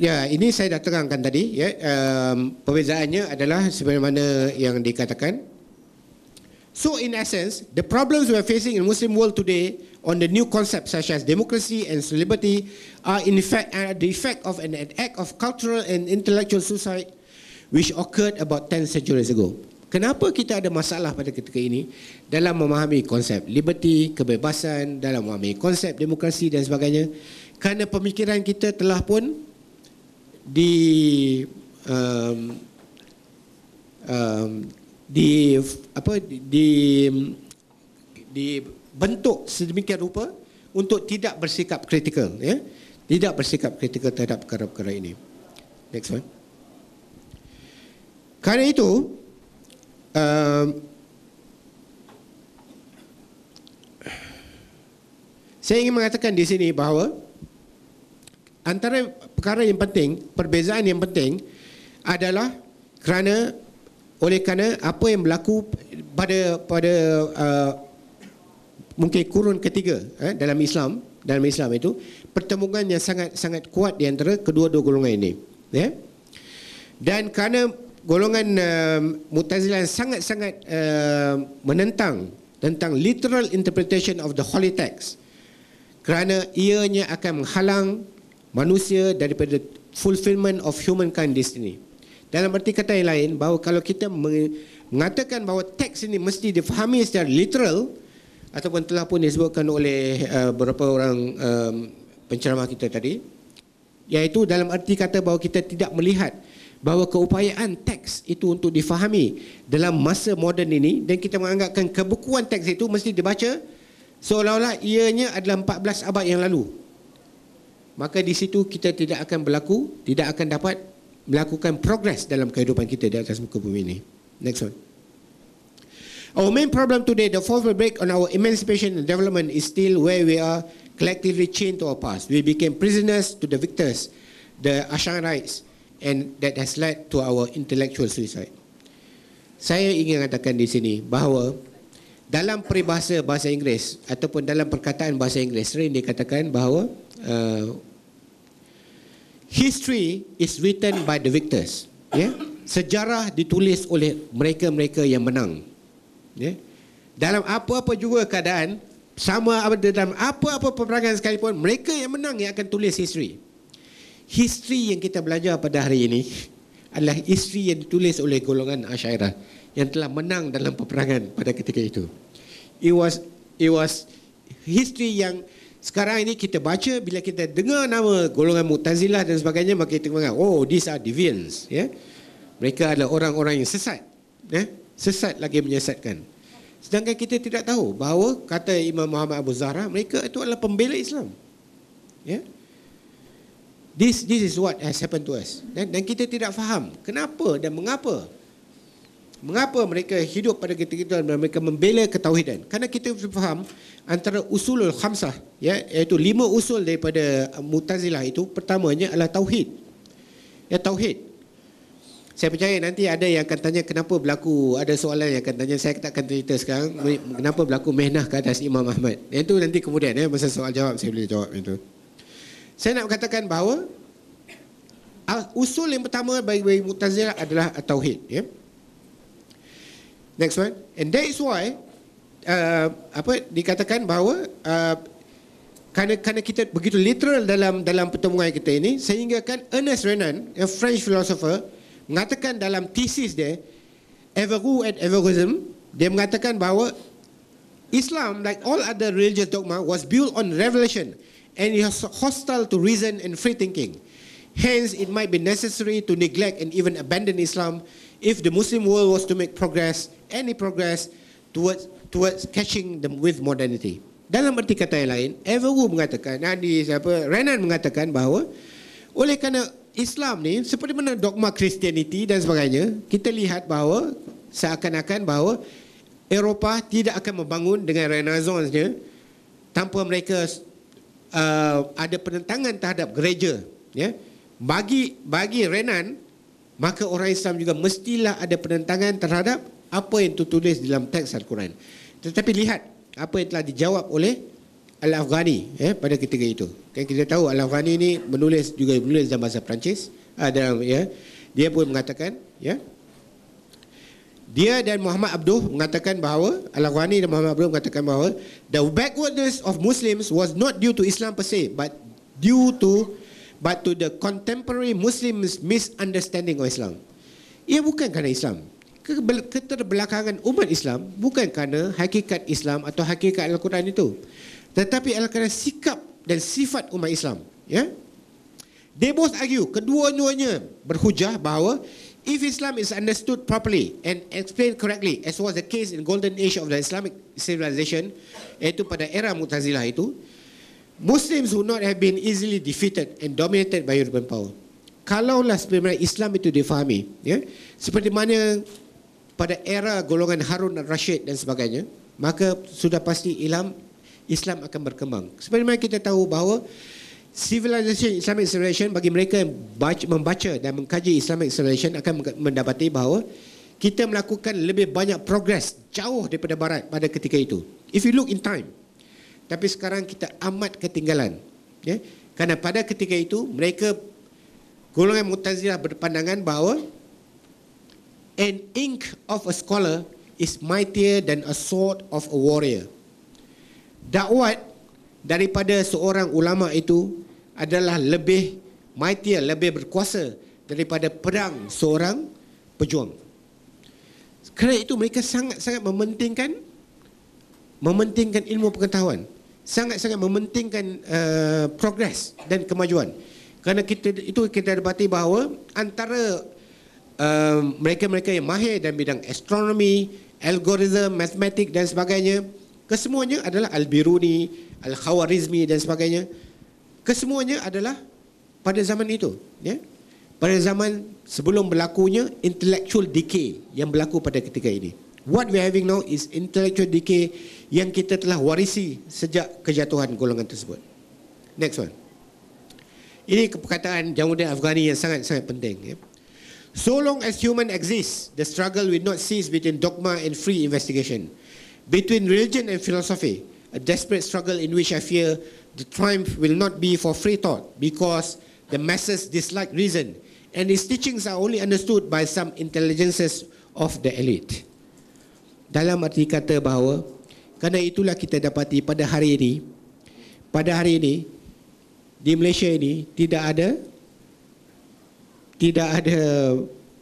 Ya, ini saya dah terangkan tadi ya. Um, perbezaannya adalah sebagaimana yang dikatakan. So in essence, the problems we are facing in Muslim world today on the new concepts such as democracy and liberty are in fact are the effect of an act of cultural and intellectual suicide which occurred about 10 centuries ago. Kenapa kita ada masalah pada ketika ini dalam memahami konsep liberty, kebebasan, dalam memahami konsep demokrasi dan sebagainya? Kerana pemikiran kita telah pun di um, um, di apa di dibentuk sedemikian rupa untuk tidak bersikap kritikal ya? Tidak bersikap kritikal terhadap perkara-perkara ini. Next one. Kerana itu, uh, saya ingin mengatakan di sini bahawa antara perkara yang penting, perbezaan yang penting adalah kerana oleh kerana apa yang berlaku pada pada uh, mungkin kurun ketiga eh, dalam Islam dalam Islam itu pertemuan yang sangat sangat kuat di antara kedua-dua golongan ini ya yeah? dan kerana golongan uh, Mu'tazilah sangat-sangat uh, menentang tentang literal interpretation of the holy text kerana ianya akan menghalang manusia daripada fulfillment of humankind destiny. Dalam arti kata yang lain bahawa kalau kita mengatakan bahawa teks ini mesti difahami secara literal ataupun telah pun disebutkan oleh uh, beberapa orang um, penceramah kita tadi iaitu dalam arti kata bahawa kita tidak melihat bahawa keupayaan teks itu untuk difahami dalam masa moden ini dan kita menganggapkan kebukuan teks itu mesti dibaca seolah-olah ianya adalah 14 abad yang lalu. Maka di situ kita tidak akan berlaku tidak akan dapat melakukan progres dalam kehidupan kita di atas muka bumi ini next one Our main problem today, the fourth break on our emancipation and development is still where we are collectively chained to our past. We became prisoners to the victors, the Ash'arites, and that has led to our intellectual suicide. Saya ingin katakan di sini bahawa dalam peribahasa bahasa Inggeris ataupun dalam perkataan bahasa Inggeris sering dikatakan bahawa uh, history is written by the victors. Yeah? Sejarah ditulis oleh mereka-mereka yang menang. Yeah? Dalam apa-apa juga keadaan, sama dalam apa-apa peperangan sekalipun, mereka yang menang yang akan tulis history history yang kita belajar pada hari ini [LAUGHS] adalah history yang ditulis oleh golongan Asyairah yang telah menang dalam peperangan pada ketika itu. It was it was history yang sekarang ini kita baca bila kita dengar nama golongan Mu'tazilah dan sebagainya maka kita menganggap oh these are deviants ya. Yeah? Mereka adalah orang-orang yang sesat. Ya. Yeah? Sesat lagi menyesatkan. Sedangkan kita tidak tahu bahawa kata Imam Muhammad Abu Zahra mereka itu adalah pembela Islam. Ya. Yeah? This this is what has happened to us. Dan, dan kita tidak faham kenapa dan mengapa. Mengapa mereka hidup pada ketika itu dan mereka membela ketauhidan? Karena kita faham antara usulul khamsah, ya, iaitu lima usul daripada Mu'tazilah itu, pertamanya adalah tauhid. Ya, tauhid. Saya percaya nanti ada yang akan tanya kenapa berlaku, ada soalan yang akan tanya, saya tak akan cerita sekarang, kenapa berlaku mehnah ke atas Imam Ahmad. Itu nanti kemudian, ya, masa soal jawab saya boleh jawab itu. Saya nak katakan bahawa usul yang pertama bagi, bagi Mu'tazilah adalah tauhid, ya. Next one. And that is why uh, apa dikatakan bahawa uh, kerana kerana kita begitu literal dalam dalam pertemuan kita ini sehingga kan Ernest Renan, a French philosopher, mengatakan dalam thesis dia Everu and Everism, dia mengatakan bahawa Islam like all other religious dogma was built on revelation and it is hostile to reason and free thinking. Hence, it might be necessary to neglect and even abandon Islam if the Muslim world was to make progress, any progress towards towards catching them with modernity. Dalam arti kata yang lain, Everwu mengatakan, Nadi siapa, Renan mengatakan bahawa oleh kerana Islam ni seperti mana dogma Christianity dan sebagainya, kita lihat bahawa seakan-akan bahawa Eropah tidak akan membangun dengan renaissance-nya tanpa mereka uh, ada penentangan terhadap gereja ya bagi bagi Renan maka orang Islam juga mestilah ada penentangan terhadap apa yang tertulis dalam teks Al-Quran. Tetapi lihat apa yang telah dijawab oleh Al-Afghani ya pada ketika itu. Kan kita tahu Al-Afghani ini menulis juga menulis dalam bahasa Perancis uh, dalam ya. Dia pun mengatakan ya. Dia dan Muhammad Abduh mengatakan bahawa Al-Ghani dan Muhammad Abduh mengatakan bahawa the backwardness of Muslims was not due to Islam per se but due to but to the contemporary Muslims misunderstanding of Islam. Ia bukan kerana Islam. Keterbelakangan umat Islam bukan kerana hakikat Islam atau hakikat Al-Quran itu. Tetapi adalah kerana sikap dan sifat umat Islam. Ya? They both argue, kedua-duanya berhujah bahawa if Islam is understood properly and explained correctly, as was the case in golden age of the Islamic civilization, iaitu pada era Mu'tazilah itu, Muslims would not have been easily defeated and dominated by European power. Kalaulah sebenarnya Islam itu difahami, ya, seperti mana pada era golongan Harun al-Rashid dan sebagainya, maka sudah pasti Islam Islam akan berkembang. Seperti mana kita tahu bahawa civilization Islamic civilization bagi mereka yang baca, membaca dan mengkaji Islamic civilization akan mendapati bahawa kita melakukan lebih banyak progres jauh daripada barat pada ketika itu. If you look in time. Tapi sekarang kita amat ketinggalan. Ya? Karena pada ketika itu mereka golongan Mu'tazilah berpandangan bahawa an ink of a scholar is mightier than a sword of a warrior. Dakwat daripada seorang ulama itu adalah lebih mightier, lebih berkuasa daripada perang seorang pejuang. Kerana itu mereka sangat-sangat mementingkan mementingkan ilmu pengetahuan. Sangat-sangat mementingkan uh, progres dan kemajuan. Kerana kita itu kita dapati bahawa antara uh, mereka-mereka yang mahir dalam bidang astronomi, algoritma, matematik dan sebagainya, kesemuanya adalah Al-Biruni, Al-Khawarizmi dan sebagainya kesemuanya adalah pada zaman itu ya pada zaman sebelum berlakunya intellectual decay yang berlaku pada ketika ini what we having now is intellectual decay yang kita telah warisi sejak kejatuhan golongan tersebut. Next one. Ini perkataan Jamuddin Afghani yang sangat-sangat penting ya. So long as human exists, the struggle will not cease between dogma and free investigation, between religion and philosophy, a desperate struggle in which I fear the triumph will not be for free thought because the masses dislike reason and its teachings are only understood by some intelligences of the elite. Dalam arti kata bahawa kerana itulah kita dapati pada hari ini pada hari ini di Malaysia ini tidak ada tidak ada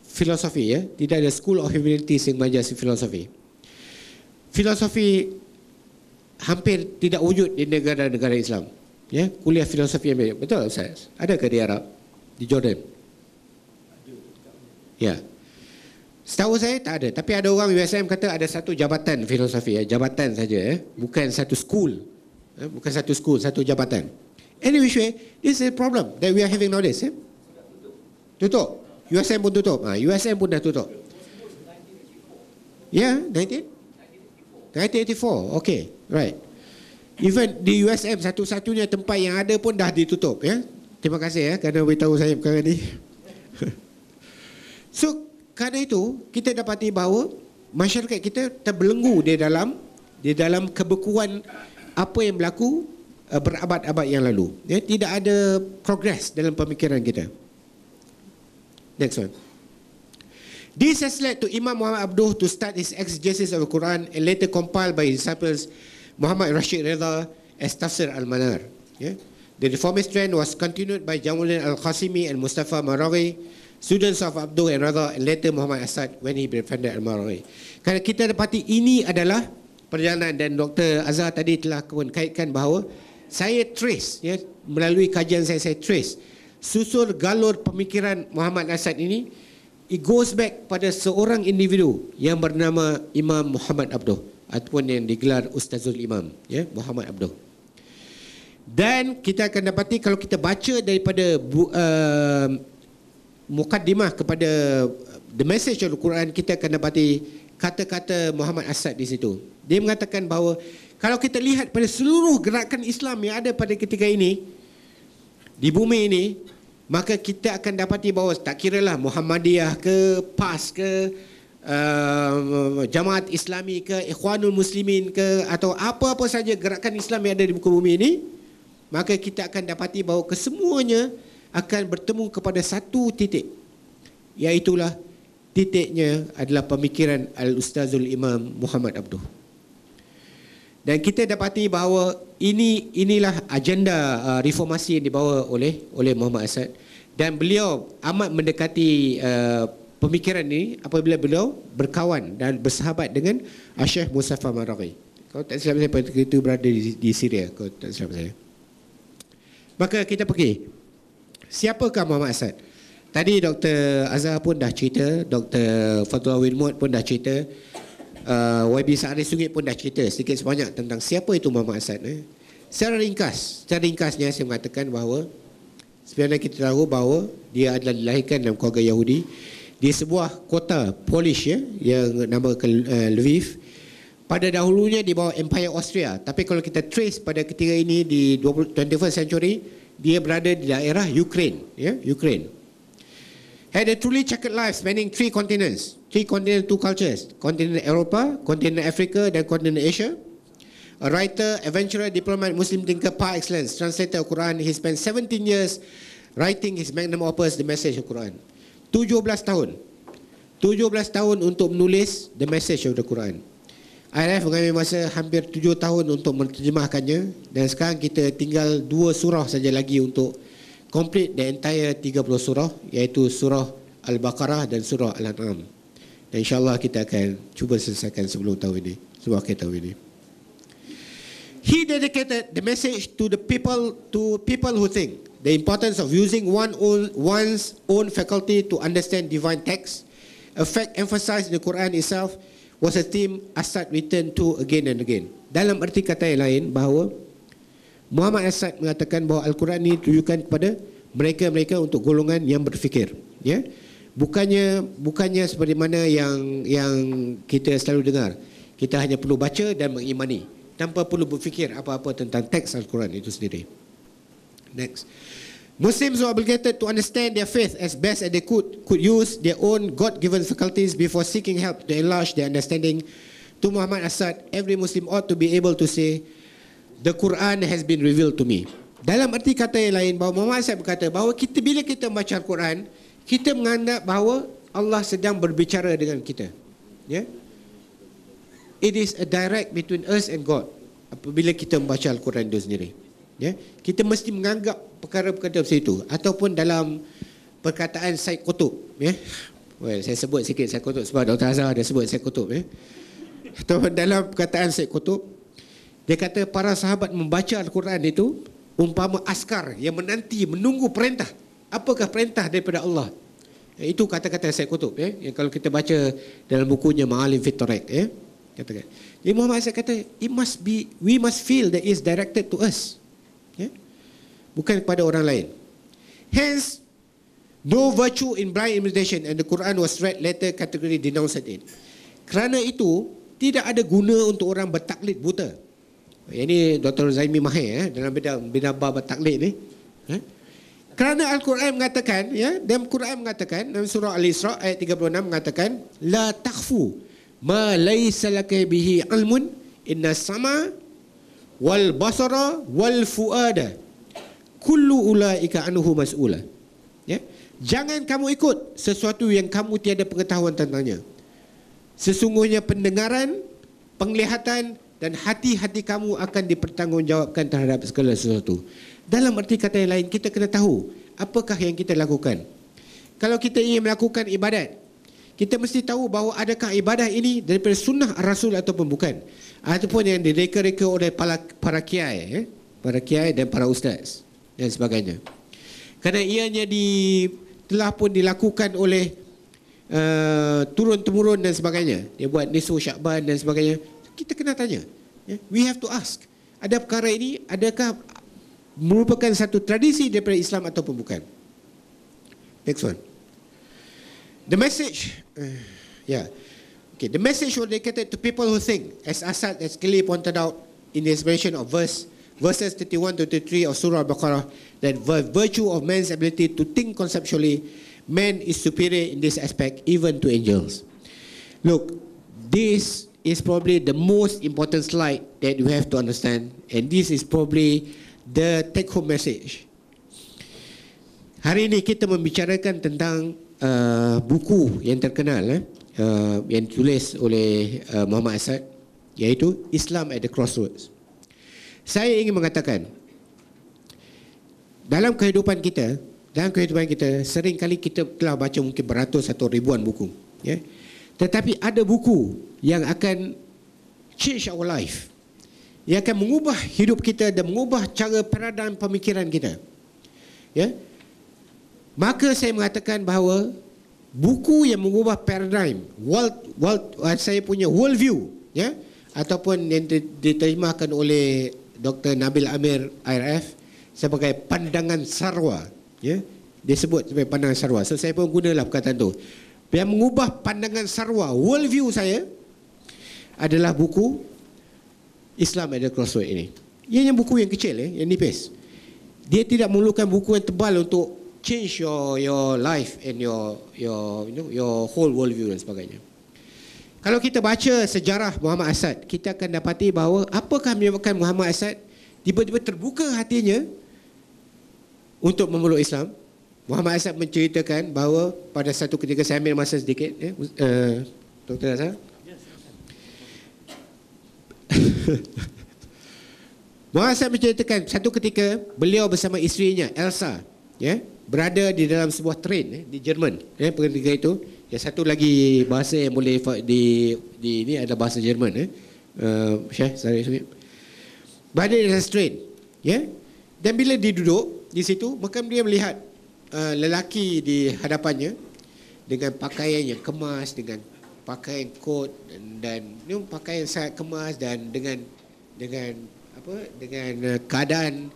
filosofi ya, tidak ada school of humanities yang mengajar filosofi. Filosofi hampir tidak wujud di negara-negara Islam. Ya, kuliah filosofi yang betul Ustaz. Ada ke di Arab? Di Jordan? Ya. Setahu saya tak ada, tapi ada orang USM kata ada satu jabatan filosofi ya, jabatan saja ya, bukan satu school. Ya, bukan satu school, satu jabatan. Anyway, this is a problem that we are having nowadays. Ya? Tutup. USM pun tutup. Ha, USM pun dah tutup. Ya, yeah, 19? 1984. Okay, right. Even di USM satu-satunya tempat yang ada pun dah ditutup ya. Terima kasih ya kerana beritahu saya perkara ni. [LAUGHS] so, kerana itu kita dapati bahawa masyarakat kita terbelenggu di dalam di dalam kebekuan apa yang berlaku uh, berabad-abad yang lalu. Ya, tidak ada progress dalam pemikiran kita. Next one. This has led to Imam Muhammad Abduh to start his exegesis of the Quran and later compiled by his disciples Muhammad Rashid Reza as Tafsir al-Manar. Yeah? The reformist trend was continued by Jamaluddin al-Qasimi and Mustafa Marawi, students of Abduh and Reza and later Muhammad Asad when he befriended al-Marawi. Kerana kita dapati ini adalah perjalanan dan Dr. Azhar tadi telah kaitkan bahawa saya trace ya, melalui kajian saya, saya trace susur galur pemikiran Muhammad Asad ini it goes back pada seorang individu yang bernama Imam Muhammad Abduh ataupun yang digelar Ustazul Imam ya Muhammad Abduh dan kita akan dapati kalau kita baca daripada uh, mukaddimah kepada the message of the Quran kita akan dapati kata-kata Muhammad Asad di situ. Dia mengatakan bahawa kalau kita lihat pada seluruh gerakan Islam yang ada pada ketika ini di bumi ini maka kita akan dapati bahawa tak kira lah Muhammadiyah ke PAS ke uh, Jamaat Islami ke Ikhwanul Muslimin ke atau apa-apa saja gerakan Islam yang ada di muka bumi ini maka kita akan dapati bahawa kesemuanya akan bertemu kepada satu titik iaitulah titiknya adalah pemikiran Al-Ustazul Imam Muhammad Abduh dan kita dapati bahawa ini inilah agenda uh, reformasi yang dibawa oleh oleh Muhammad Asad dan beliau amat mendekati uh, pemikiran ini apabila beliau berkawan dan bersahabat dengan Syekh Mustafa Maraghi. Kau tak silap saya pada itu berada di, di Syria. Kau tak silap saya. Maka kita pergi. Siapakah Muhammad Asad? Tadi Dr. Azhar pun dah cerita, Dr. Fatullah Wilmot pun dah cerita uh, YB Sa'ari Sungit pun dah cerita sedikit sebanyak tentang siapa itu Muhammad Asad. Eh? Secara ringkas, secara ringkasnya saya mengatakan bahawa sebenarnya kita tahu bahawa dia adalah dilahirkan dalam keluarga Yahudi di sebuah kota Polish ya, yang nama uh, Lviv. Pada dahulunya di bawah Empire Austria. Tapi kalau kita trace pada ketika ini di 20, 21st century, dia berada di daerah Ukraine. Ya, Ukraine. Had a truly checkered life spanning three continents three continent, two cultures, continent Eropa, continent Africa dan continent Asia. A writer, adventurer, diplomat, Muslim thinker par excellence, translator of Quran. He spent 17 years writing his magnum opus, The Message of Quran. 17 tahun. 17 tahun untuk menulis The Message of the Quran. IRF mengambil masa hampir 7 tahun untuk menerjemahkannya dan sekarang kita tinggal dua surah saja lagi untuk complete the entire 30 surah iaitu surah Al-Baqarah dan surah Al-An'am. Dan insyaAllah kita akan cuba selesaikan sebelum tahun ini. Sebelum akhir tahun ini. He dedicated the message to the people to people who think the importance of using one own, one's own faculty to understand divine text, a fact emphasized in the Quran itself, was a theme Asad returned to again and again. Dalam arti kata yang lain bahawa Muhammad Asad mengatakan bahawa Al-Quran ini ditujukan kepada mereka-mereka untuk golongan yang berfikir. Ya? Bukannya bukannya seperti mana yang yang kita selalu dengar kita hanya perlu baca dan mengimani tanpa perlu berfikir apa-apa tentang teks al-Quran itu sendiri next Muslims were obligated to understand their faith as best as they could could use their own God-given faculties before seeking help to enlarge their understanding to Muhammad Asad every Muslim ought to be able to say the Quran has been revealed to me dalam arti kata yang lain bahawa Muhammad Asad berkata bahawa kita bila kita membaca Al-Quran kita menganggap bahawa Allah sedang berbicara dengan kita. Yeah? It is a direct between us and God apabila kita membaca Al-Quran itu sendiri. Ya. Kita mesti menganggap perkara-perkara seperti itu ataupun dalam perkataan Said Qutub, ya. Well, saya sebut sikit Said Qutub sebab Dr. Azhar ada sebut Said Qutub, ya. Ataupun dalam perkataan Said Qutub, dia kata para sahabat membaca Al-Quran itu umpama askar yang menanti menunggu perintah apakah perintah daripada Allah itu kata-kata saya kutub ya yang kalau kita baca dalam bukunya Ma'alim fit Tariq ya katakan jadi Muhammad saya kata it must be we must feel that is directed to us ya bukan kepada orang lain hence no virtue in blind imitation and the Quran was read later category denounced it kerana itu tidak ada guna untuk orang bertaklid buta ini Dr. Zaimi Mahir ya, dalam bidang bidang bab taklid ni ya? Kerana Al-Quran mengatakan, ya, dalam Quran mengatakan dalam surah Al-Isra ayat 36 mengatakan la takhfu ma laysa laka bihi ilmun inna sama wal basara wal fuada kullu ulaika anhu mas'ula. Ya. Jangan kamu ikut sesuatu yang kamu tiada pengetahuan tentangnya. Sesungguhnya pendengaran, penglihatan dan hati-hati kamu akan dipertanggungjawabkan terhadap segala sesuatu. Dalam arti kata yang lain, kita kena tahu apakah yang kita lakukan. Kalau kita ingin melakukan ibadat, kita mesti tahu bahawa adakah ibadah ini daripada sunnah Rasul ataupun bukan. Ataupun yang direka-reka oleh para, para kiai, eh? para kiai dan para ustaz dan sebagainya. Kerana ianya di, telah pun dilakukan oleh uh, turun temurun dan sebagainya. Dia buat nisfu Syakban dan sebagainya. Kita kena tanya. Yeah? We have to ask. Ada perkara ini adakah merupakan satu tradisi daripada Islam ataupun bukan? Next one. The message, uh, yeah. Okay, the message was dedicated to people who think, as Asad has clearly pointed out in the explanation of verse, verses 31 to 33 of Surah Al-Baqarah, that the virtue of man's ability to think conceptually, man is superior in this aspect, even to angels. Look, this is probably the most important slide that you have to understand, and this is probably the take-home message. Hari ini kita membicarakan tentang uh, buku yang terkenal eh, uh, yang ditulis oleh uh, Muhammad Asad iaitu Islam at the Crossroads. Saya ingin mengatakan dalam kehidupan kita, dalam kehidupan kita sering kali kita telah baca mungkin beratus atau ribuan buku, ya. Tetapi ada buku yang akan change our life. Yang akan mengubah hidup kita dan mengubah cara paradigm pemikiran kita. Ya. Maka saya mengatakan bahawa buku yang mengubah paradigm world world uh, saya punya world view ya ataupun yang diterjemahkan oleh Dr. Nabil Amir IRF sebagai pandangan sarwa ya dia sebut sebagai pandangan sarwa so saya pun gunalah perkataan tu yang mengubah pandangan sarwa world view saya adalah buku Islam at the Crossroad ini ia yang buku yang kecil eh, yang nipis dia tidak memerlukan buku yang tebal untuk change your your life and your your you know your whole world view dan sebagainya. Kalau kita baca sejarah Muhammad Asad, kita akan dapati bahawa apakah menyebabkan Muhammad Asad tiba-tiba terbuka hatinya untuk memeluk Islam. Muhammad Asad menceritakan bahawa pada satu ketika saya ambil masa sedikit, eh, uh, Dr. Azhar. [LAUGHS] Muhammad Asad menceritakan satu ketika beliau bersama isterinya Elsa, ya, yeah, berada di dalam sebuah train eh, di Jerman eh ketika itu yang satu lagi bahasa yang boleh di di ini adalah bahasa Jerman eh uh, Syekh sorry, sorry. berada di dalam train ya yeah? dan bila dia duduk di situ maka dia melihat uh, lelaki di hadapannya dengan pakaian yang kemas dengan pakaian kot dan, dan pakaian sangat kemas dan dengan dengan apa dengan uh, keadaan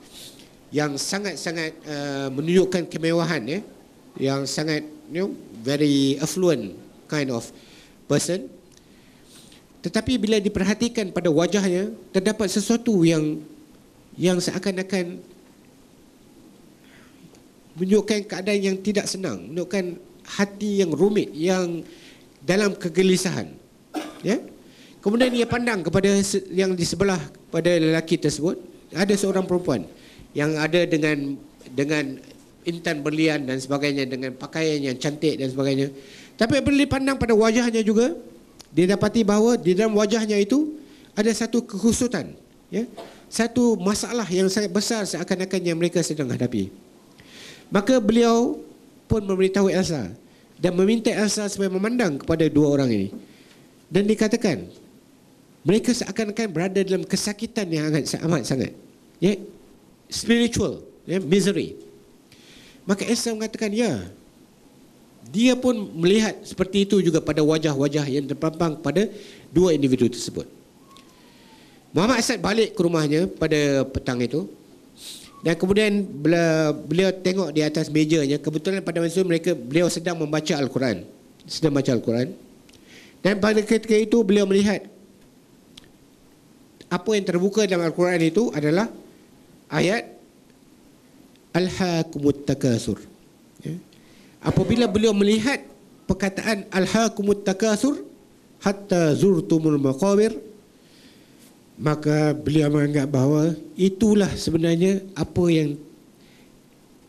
yang sangat-sangat uh, menunjukkan kemewahan ya yang sangat you know very affluent kind of person. Tetapi bila diperhatikan pada wajahnya terdapat sesuatu yang yang seakan-akan menunjukkan keadaan yang tidak senang menunjukkan hati yang rumit yang dalam kegelisahan. Ya? Kemudian ia pandang kepada yang di sebelah pada lelaki tersebut ada seorang perempuan yang ada dengan dengan intan berlian dan sebagainya dengan pakaian yang cantik dan sebagainya. Tapi bila dipandang pada wajahnya juga, dia dapati bahawa di dalam wajahnya itu ada satu kekhusutan, ya. Satu masalah yang sangat besar seakan-akan yang mereka sedang hadapi. Maka beliau pun memberitahu Elsa dan meminta Elsa supaya memandang kepada dua orang ini. Dan dikatakan mereka seakan-akan berada dalam kesakitan yang amat sangat. Ya, spiritual, ya, misery. Maka Esther mengatakan, ya, dia pun melihat seperti itu juga pada wajah-wajah yang terpampang pada dua individu tersebut. Muhammad Asad balik ke rumahnya pada petang itu. Dan kemudian beliau, tengok di atas mejanya, kebetulan pada masa itu mereka beliau sedang membaca Al-Quran. Sedang membaca Al-Quran. Dan pada ketika itu beliau melihat apa yang terbuka dalam Al-Quran itu adalah ayat Al-Hakumut Takasur. Ya. Apabila beliau melihat perkataan Al-Hakumut Takasur hatta zurtumul maqabir maka beliau menganggap bahawa itulah sebenarnya apa yang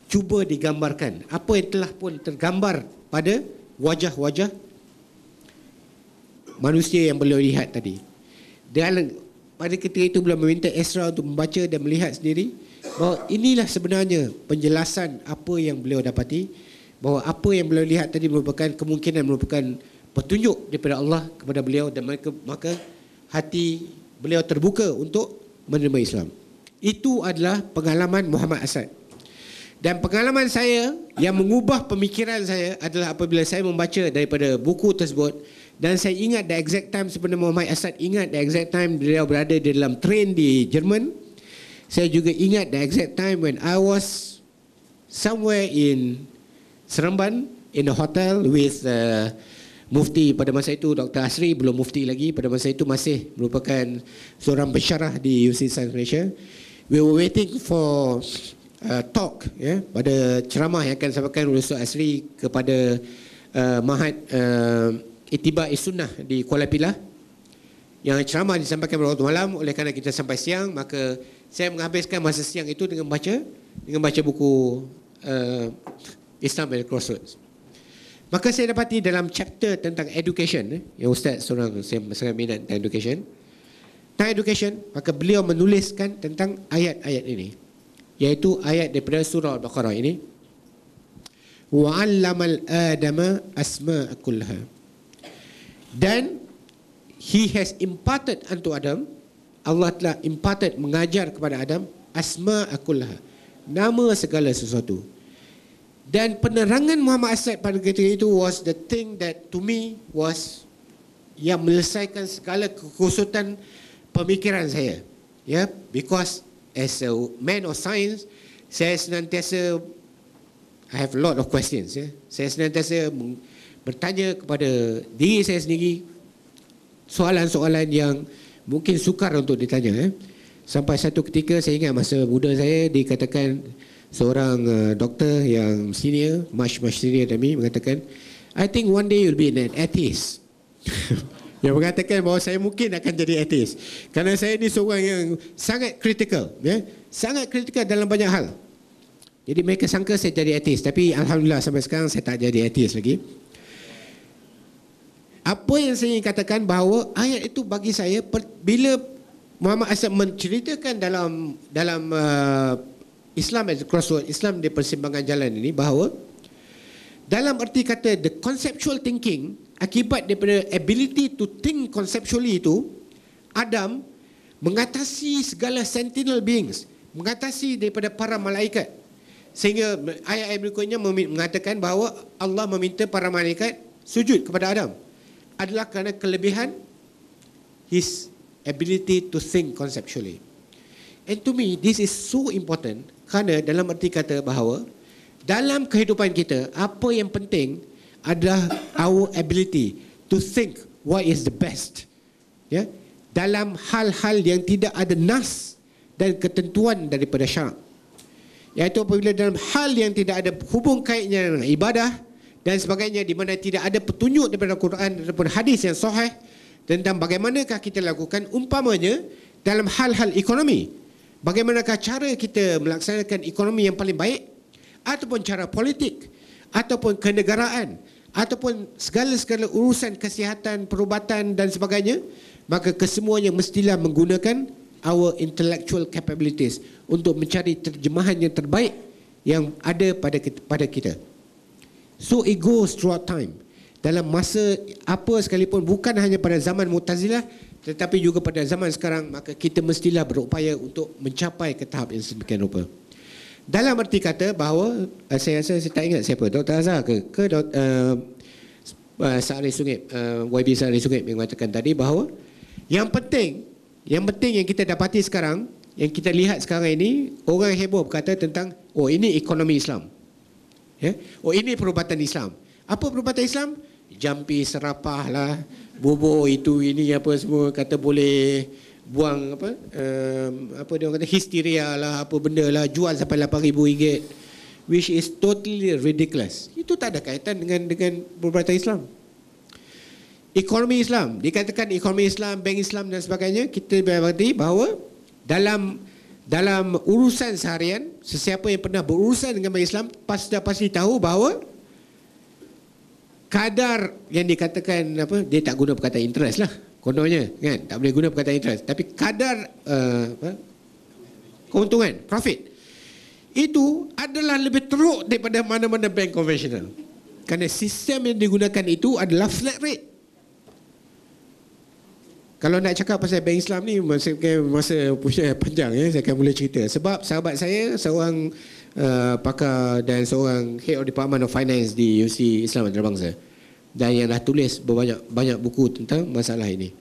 cuba digambarkan apa yang telah pun tergambar pada wajah-wajah manusia yang beliau lihat tadi dan pada ketika itu beliau meminta Esra untuk membaca dan melihat sendiri bahawa inilah sebenarnya penjelasan apa yang beliau dapati bahawa apa yang beliau lihat tadi merupakan kemungkinan merupakan petunjuk daripada Allah kepada beliau dan mereka maka hati beliau terbuka untuk menerima Islam. Itu adalah pengalaman Muhammad Asad. Dan pengalaman saya yang mengubah pemikiran saya adalah apabila saya membaca daripada buku tersebut dan saya ingat the exact time sebenarnya Muhammad Asad ingat the exact time dia berada di dalam train di Jerman. Saya juga ingat the exact time when I was somewhere in Seremban in a hotel with uh, Mufti pada masa itu Dr. Asri belum mufti lagi pada masa itu masih merupakan seorang pensyarah di UC Science Malaysia. We were waiting for uh, talk ya pada ceramah yang akan disampaikan oleh Ustaz Asri kepada uh, Mahat uh, Itiba Sunnah di Kuala Pilah yang ceramah disampaikan pada waktu malam oleh kerana kita sampai siang maka saya menghabiskan masa siang itu dengan baca dengan baca buku uh, Islam at Crossroads. Maka saya dapati dalam chapter tentang education eh, yang ustaz seorang saya sangat minat tentang education. Tentang education, maka beliau menuliskan tentang ayat-ayat ini yaitu ayat daripada surah Al-Baqarah ini wa 'allamal adama asma'a kullaha dan he has imparted unto Adam Allah telah imparted mengajar kepada Adam asma'a kullaha nama segala sesuatu dan penerangan Muhammad Asad pada ketika itu was the thing that to me was yang menyelesaikan segala kekusutan pemikiran saya ya yeah? because as a man of science, saya senantiasa I have a lot of questions. Ya. Saya senantiasa bertanya kepada diri saya sendiri soalan-soalan yang mungkin sukar untuk ditanya. Ya. Sampai satu ketika saya ingat masa muda saya dikatakan seorang uh, doktor yang senior, much much senior me mengatakan, I think one day you'll be an atheist. [LAUGHS] yang mengatakan bahawa saya mungkin akan jadi ateis kerana saya ini seorang yang sangat kritikal ya sangat kritikal dalam banyak hal jadi mereka sangka saya jadi ateis tapi alhamdulillah sampai sekarang saya tak jadi ateis lagi apa yang saya ingin katakan bahawa ayat itu bagi saya bila Muhammad Asad menceritakan dalam dalam uh, Islam as crossroad Islam di persimpangan jalan ini bahawa dalam erti kata the conceptual thinking akibat daripada ability to think conceptually itu Adam mengatasi segala sentinel beings mengatasi daripada para malaikat. Sehingga ayat-ayat berikutnya mengatakan bahawa Allah meminta para malaikat sujud kepada Adam adalah kerana kelebihan his ability to think conceptually and to me this is so important kerana dalam erti kata bahawa dalam kehidupan kita apa yang penting adalah our ability to think what is the best. Ya, dalam hal-hal yang tidak ada nas dan ketentuan daripada syarak. Iaitu apabila dalam hal yang tidak ada hubung kaitnya dengan ibadah dan sebagainya di mana tidak ada petunjuk daripada Quran ataupun hadis yang sahih tentang bagaimanakah kita lakukan umpamanya dalam hal-hal ekonomi. Bagaimanakah cara kita melaksanakan ekonomi yang paling baik ataupun cara politik ataupun kenegaraan ataupun segala-segala urusan kesihatan, perubatan dan sebagainya, maka kesemuanya mestilah menggunakan our intellectual capabilities untuk mencari terjemahan yang terbaik yang ada pada pada kita. So it goes throughout time. Dalam masa apa sekalipun bukan hanya pada zaman Mu'tazilah tetapi juga pada zaman sekarang maka kita mestilah berupaya untuk mencapai ke tahap yang sedemikian rupa. Dalam arti kata bahawa uh, saya rasa saya tak ingat siapa Dr. Azhar ke ke uh, uh, Sa'ri Sungit uh, YB Sa'ri Sungit yang mengatakan tadi bahawa yang penting yang penting yang kita dapati sekarang yang kita lihat sekarang ini orang heboh berkata tentang oh ini ekonomi Islam ya? Oh ini perubatan Islam. Apa perubatan Islam? Jampi serapah lah. Bubur itu ini apa semua kata boleh buang apa um, apa dia kata histeria lah apa benda lah. Jual sampai 8000 ringgit. Which is totally ridiculous. Itu tak ada kaitan dengan dengan perbuatan Islam. Ekonomi Islam. Dikatakan ekonomi Islam bank Islam dan sebagainya kita berarti bahawa dalam dalam urusan seharian sesiapa yang pernah berurusan dengan bank Islam pasti pasti tahu bahawa kadar yang dikatakan apa dia tak guna perkataan interest lah kononnya kan? Tak boleh guna perkataan interest. Tapi kadar uh, apa keuntungan profit itu adalah lebih teruk daripada mana-mana bank konvensional kerana sistem yang digunakan itu adalah flat rate kalau nak cakap pasal bank Islam ni masa masa pusat [LAUGHS] panjang ya saya akan mula cerita sebab sahabat saya seorang uh, pakar dan seorang head of department of finance di UC Islam Antarabangsa dan yang dah tulis berbanyak banyak buku tentang masalah ini.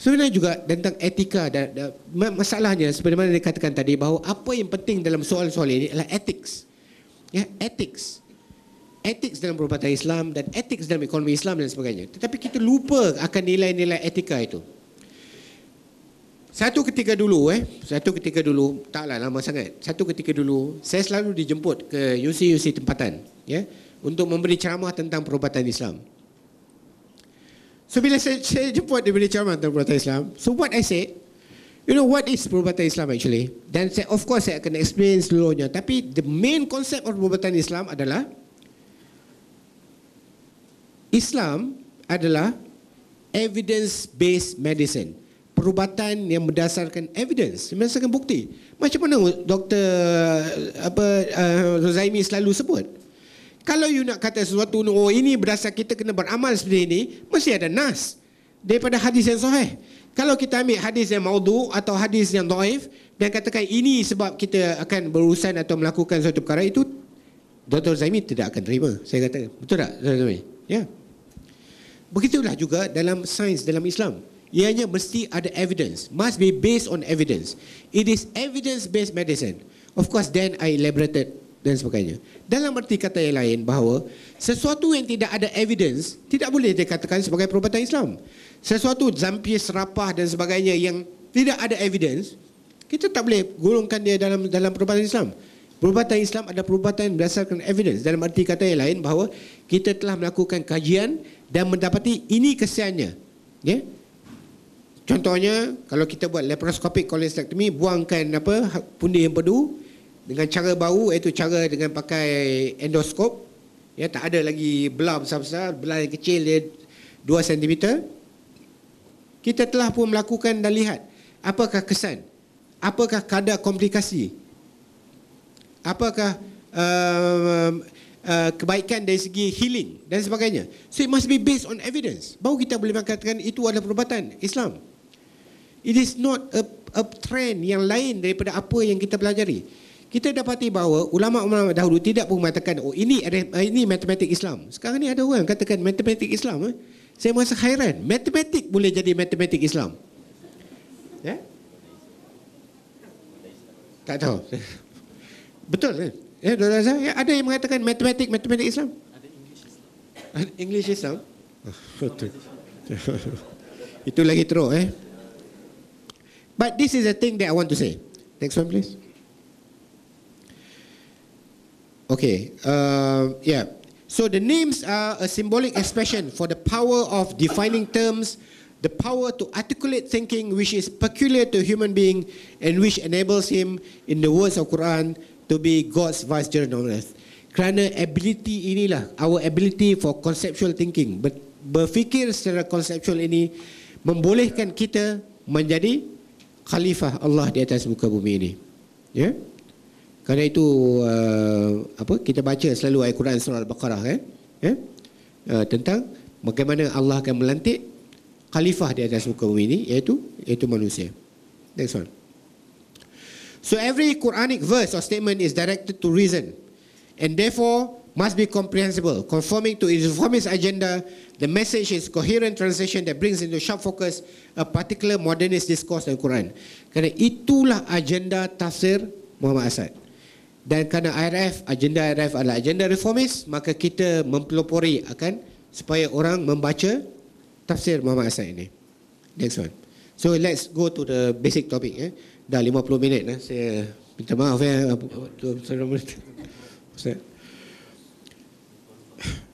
Sebenarnya juga tentang etika dan, dan masalahnya mana dikatakan tadi bahawa apa yang penting dalam soal-soal ini adalah ethics. Ya, ethics. Ethics dalam perubatan Islam dan ethics dalam ekonomi Islam dan sebagainya. Tetapi kita lupa akan nilai-nilai etika itu. Satu ketika dulu eh, satu ketika dulu, taklah lama sangat. Satu ketika dulu, saya selalu dijemput ke UC-UC tempatan, ya, untuk memberi ceramah tentang perubatan Islam. So bila saya, saya jemput dia beri ceramah tentang perubatan Islam, so what I say, you know what is perubatan Islam actually? Dan saya, of course saya akan explain seluruhnya. Tapi the main concept of perubatan Islam adalah Islam adalah evidence-based medicine perubatan yang berdasarkan evidence, berdasarkan bukti. Macam mana Dr. apa uh, Rozaimi selalu sebut. Kalau you nak kata sesuatu oh ini berdasar kita kena beramal seperti ini, mesti ada nas daripada hadis yang sahih. Kalau kita ambil hadis yang maudhu atau hadis yang dhaif dan katakan ini sebab kita akan berurusan atau melakukan suatu perkara itu Dr. Zaimi tidak akan terima. Saya kata, betul tak Dr. Zaimi? Ya. Begitulah juga dalam sains dalam Islam ianya mesti ada evidence. Must be based on evidence. It is evidence based medicine. Of course then i elaborated dan sebagainya. Dalam arti kata yang lain bahawa sesuatu yang tidak ada evidence tidak boleh dikatakan sebagai perubatan Islam. Sesuatu zampi serapah dan sebagainya yang tidak ada evidence kita tak boleh golongkan dia dalam dalam perubatan Islam. Perubatan Islam ada perubatan berdasarkan evidence. Dalam arti kata yang lain bahawa kita telah melakukan kajian dan mendapati ini kesiannya. Ya? yeah? Contohnya kalau kita buat laparoscopic cholecystectomy buangkan apa pundi empedu dengan cara baru iaitu cara dengan pakai endoskop ya tak ada lagi belah besar-besar belah yang kecil dia 2 cm kita telah pun melakukan dan lihat apakah kesan? Apakah kadar komplikasi? Apakah uh, uh, kebaikan dari segi healing dan sebagainya? So it must be based on evidence. Baru kita boleh mengatakan itu adalah perubatan Islam It is not a, a trend yang lain daripada apa yang kita pelajari. Kita dapati bahawa ulama-ulama dahulu tidak pun mengatakan oh ini ini matematik Islam. Sekarang ni ada orang katakan matematik Islam. Eh? Saya merasa hairan. Matematik boleh jadi matematik Islam. Ya? Tak tahu. [LAUGHS] Betul eh? Ya, ya, ada yang mengatakan matematik matematik Islam. Ada English Islam. English Islam. [LAUGHS] Betul. [LAUGHS] Itu lagi teruk eh. But this is the thing that I want to say. Next one, please. Okay. Uh, yeah. So the names are a symbolic expression for the power of defining terms, the power to articulate thinking, which is peculiar to human being, and which enables him, in the words of Quran, to be God's on earth. Kerana ability inilah, our ability for conceptual thinking, berfikir secara conceptual ini, membolehkan kita menjadi khalifah Allah di atas muka bumi ini. Ya. Kerana itu uh, apa kita baca selalu ayat Quran surah Al-Baqarah kan? Ya. Uh, tentang bagaimana Allah akan melantik khalifah di atas muka bumi ini iaitu iaitu manusia. Next one. So every Quranic verse or statement is directed to reason and therefore must be comprehensible, conforming to its reformist agenda. The message is coherent translation that brings into sharp focus a particular modernist discourse on Quran. Kerana itulah agenda tafsir Muhammad Asad. Dan kerana IRF, agenda IRF adalah agenda reformis, maka kita mempelopori akan supaya orang membaca tafsir Muhammad Asad ini. Next one. So let's go to the basic topic. Eh. Dah 50 minit. Eh. Saya minta maaf. Eh.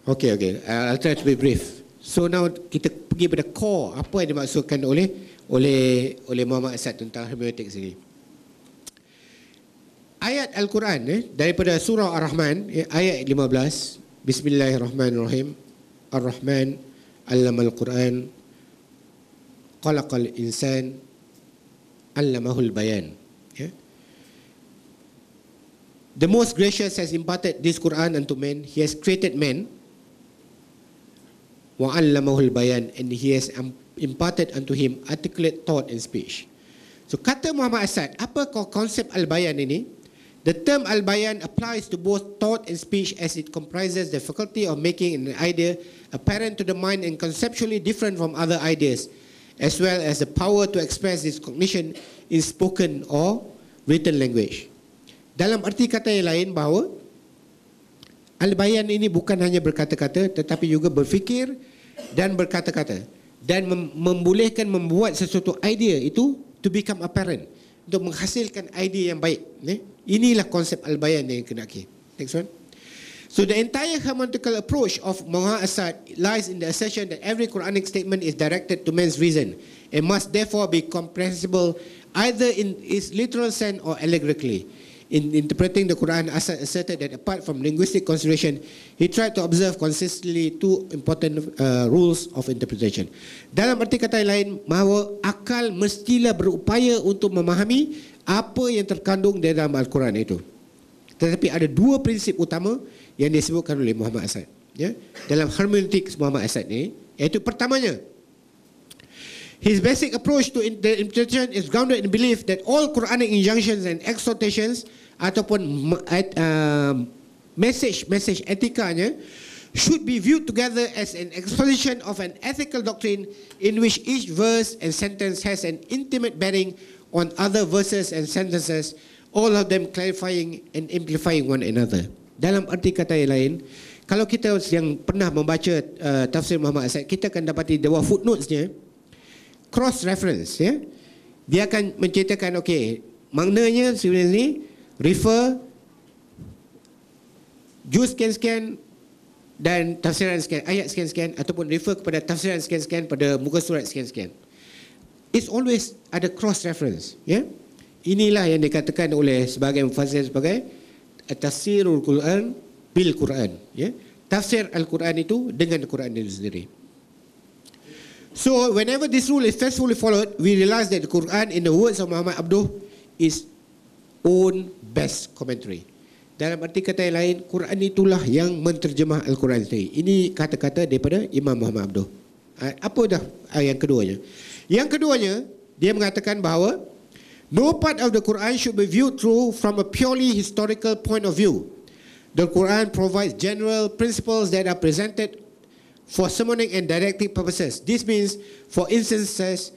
Okay, okay. I'll try to be brief. So now kita pergi pada core apa yang dimaksudkan oleh oleh oleh Muhammad Asad tentang hermeneutik sendiri. Ayat Al-Quran eh, daripada surah Ar-Rahman eh, ayat 15 Bismillahirrahmanirrahim Ar-Rahman Allama Al-Quran Qalaqal insan Allamahul bayan yeah. The most gracious has imparted this Quran unto men He has created men allamahul bayan and he has imparted unto him articulate thought and speech. So kata Muhammad Asad, apa konsep al-bayan ini? The term al-bayan applies to both thought and speech as it comprises the faculty of making an idea apparent to the mind and conceptually different from other ideas, as well as the power to express its cognition in spoken or written language. Dalam arti kata yang lain bahawa al-bayan ini bukan hanya berkata-kata tetapi juga berfikir dan berkata-kata dan mem- membolehkan membuat sesuatu idea itu to become apparent untuk menghasilkan idea yang baik. Eh? Inilah konsep al-bayan yang kena okay. Next one. So the entire hermeneutical approach of Muhammad Asad lies in the assertion that every Quranic statement is directed to man's reason and must therefore be comprehensible either in its literal sense or allegorically. In interpreting the Quran, Asad asserted that apart from linguistic consideration, he tried to observe consistently two important uh, rules of interpretation. Dalam arti kata lain, bahawa akal mestilah berupaya untuk memahami apa yang terkandung di dalam Al-Quran itu. Tetapi ada dua prinsip utama yang disebutkan oleh Muhammad Asad. Ya? Dalam hermeneutik Muhammad Asad ini, iaitu pertamanya, His basic approach to the interpretation is grounded in belief that all Quranic injunctions and exhortations ataupun uh, message message etikanya should be viewed together as an exposition of an ethical doctrine in which each verse and sentence has an intimate bearing on other verses and sentences, all of them clarifying and amplifying one another. Dalam arti kata yang lain, kalau kita yang pernah membaca uh, tafsir Muhammad Asad, kita akan dapati dua footnotesnya, cross reference ya. Dia akan menceritakan okey, maknanya sebenarnya refer juz sekian-sekian dan tafsiran sekian, ayat sekian-sekian ataupun refer kepada tafsiran sekian-sekian pada muka surat sekian-sekian. It's always ada cross reference, ya. Inilah yang dikatakan oleh sebagai mufassir sebagai tafsirul Quran bil Quran, ya. Tafsir Al-Quran itu dengan Al-Quran itu sendiri. So whenever this rule is faithfully followed, we realize that the Quran in the words of Muhammad Abduh is own best commentary. Dalam arti kata yang lain, Quran itulah yang menterjemah Al-Quran sendiri. Ini kata-kata daripada Imam Muhammad Abduh. Apa dah yang keduanya? Yang keduanya, dia mengatakan bahawa no part of the Quran should be viewed through from a purely historical point of view. The Quran provides general principles that are presented for summoning and directing purposes. This means, for instances,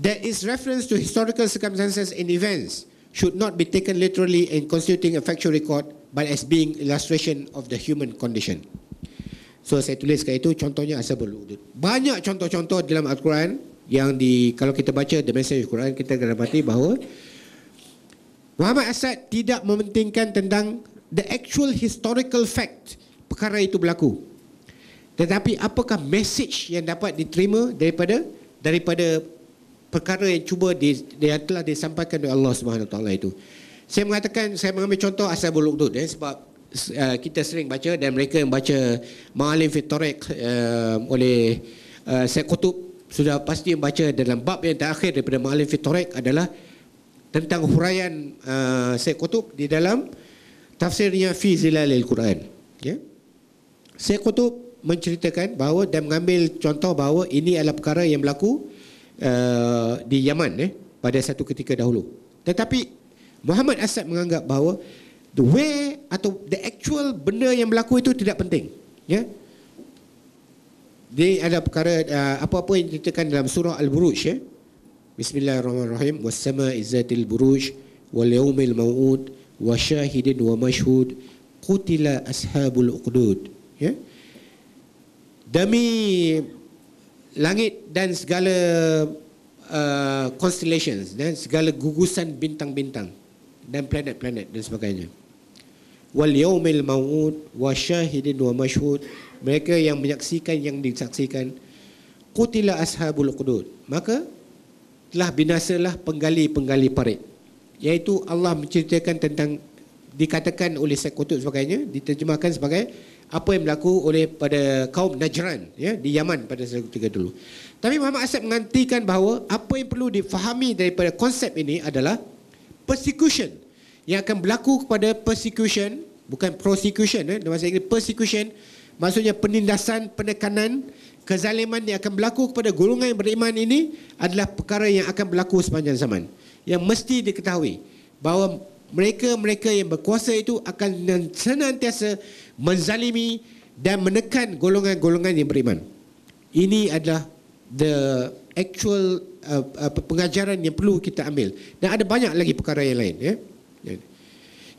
that its reference to historical circumstances and events should not be taken literally in constituting a factual record, but as being illustration of the human condition. So saya tulis kat itu contohnya asabul udud. Banyak contoh-contoh dalam Al-Quran yang di kalau kita baca the message Quran kita akan dapati bahawa Muhammad Asad tidak mementingkan tentang the actual historical fact perkara itu berlaku. Tetapi apakah message yang dapat diterima daripada daripada perkara yang cuba di, yang telah disampaikan oleh Allah Subhanahu Taala itu. Saya mengatakan saya mengambil contoh Ashabul Ukhdud eh, sebab uh, kita sering baca dan mereka yang baca Ma'alim fi Tariq uh, oleh uh, Syekh Qutub sudah pasti membaca dalam bab yang terakhir daripada Ma'alim fi Tariq adalah tentang huraian uh, Syekh Qutub di dalam tafsirnya fi Zilalil Quran. Ya. Yeah? Syekh Qutub menceritakan bahawa dan mengambil contoh bahawa ini adalah perkara yang berlaku uh, di Yaman eh, pada satu ketika dahulu. Tetapi Muhammad Asad menganggap bahawa the way atau the actual benda yang berlaku itu tidak penting. Ya. Dia ada perkara uh, apa-apa yang diceritakan dalam surah Al-Buruj ya. Bismillahirrahmanirrahim. Was-sama'i zatil buruj wal yawmil maw'ud wa syahidin wa mashhud qutila ashabul uqdud. Ya demi langit dan segala uh, constellations dan segala gugusan bintang-bintang dan planet-planet dan sebagainya. Wal yaumil mau'ud wa syahidin wa mashhud. Mereka yang menyaksikan yang disaksikan. Qutila ashabul qudud. Maka telah binasalah penggali-penggali parit. Iaitu Allah menceritakan tentang dikatakan oleh Syekh Qutub sebagainya diterjemahkan sebagai apa yang berlaku oleh pada kaum Najran ya di Yaman pada ketika dulu. Tapi Muhammad Asad mengantikan bahawa apa yang perlu difahami daripada konsep ini adalah persecution yang akan berlaku kepada persecution bukan prosecution dalam bahasa Inggeris persecution maksudnya penindasan penekanan kezaliman yang akan berlaku kepada golongan yang beriman ini adalah perkara yang akan berlaku sepanjang zaman yang mesti diketahui bahawa mereka-mereka yang berkuasa itu akan senantiasa menzalimi dan menekan golongan-golongan yang beriman. Ini adalah the actual uh, uh, pengajaran yang perlu kita ambil. Dan ada banyak lagi perkara yang lain. Ya?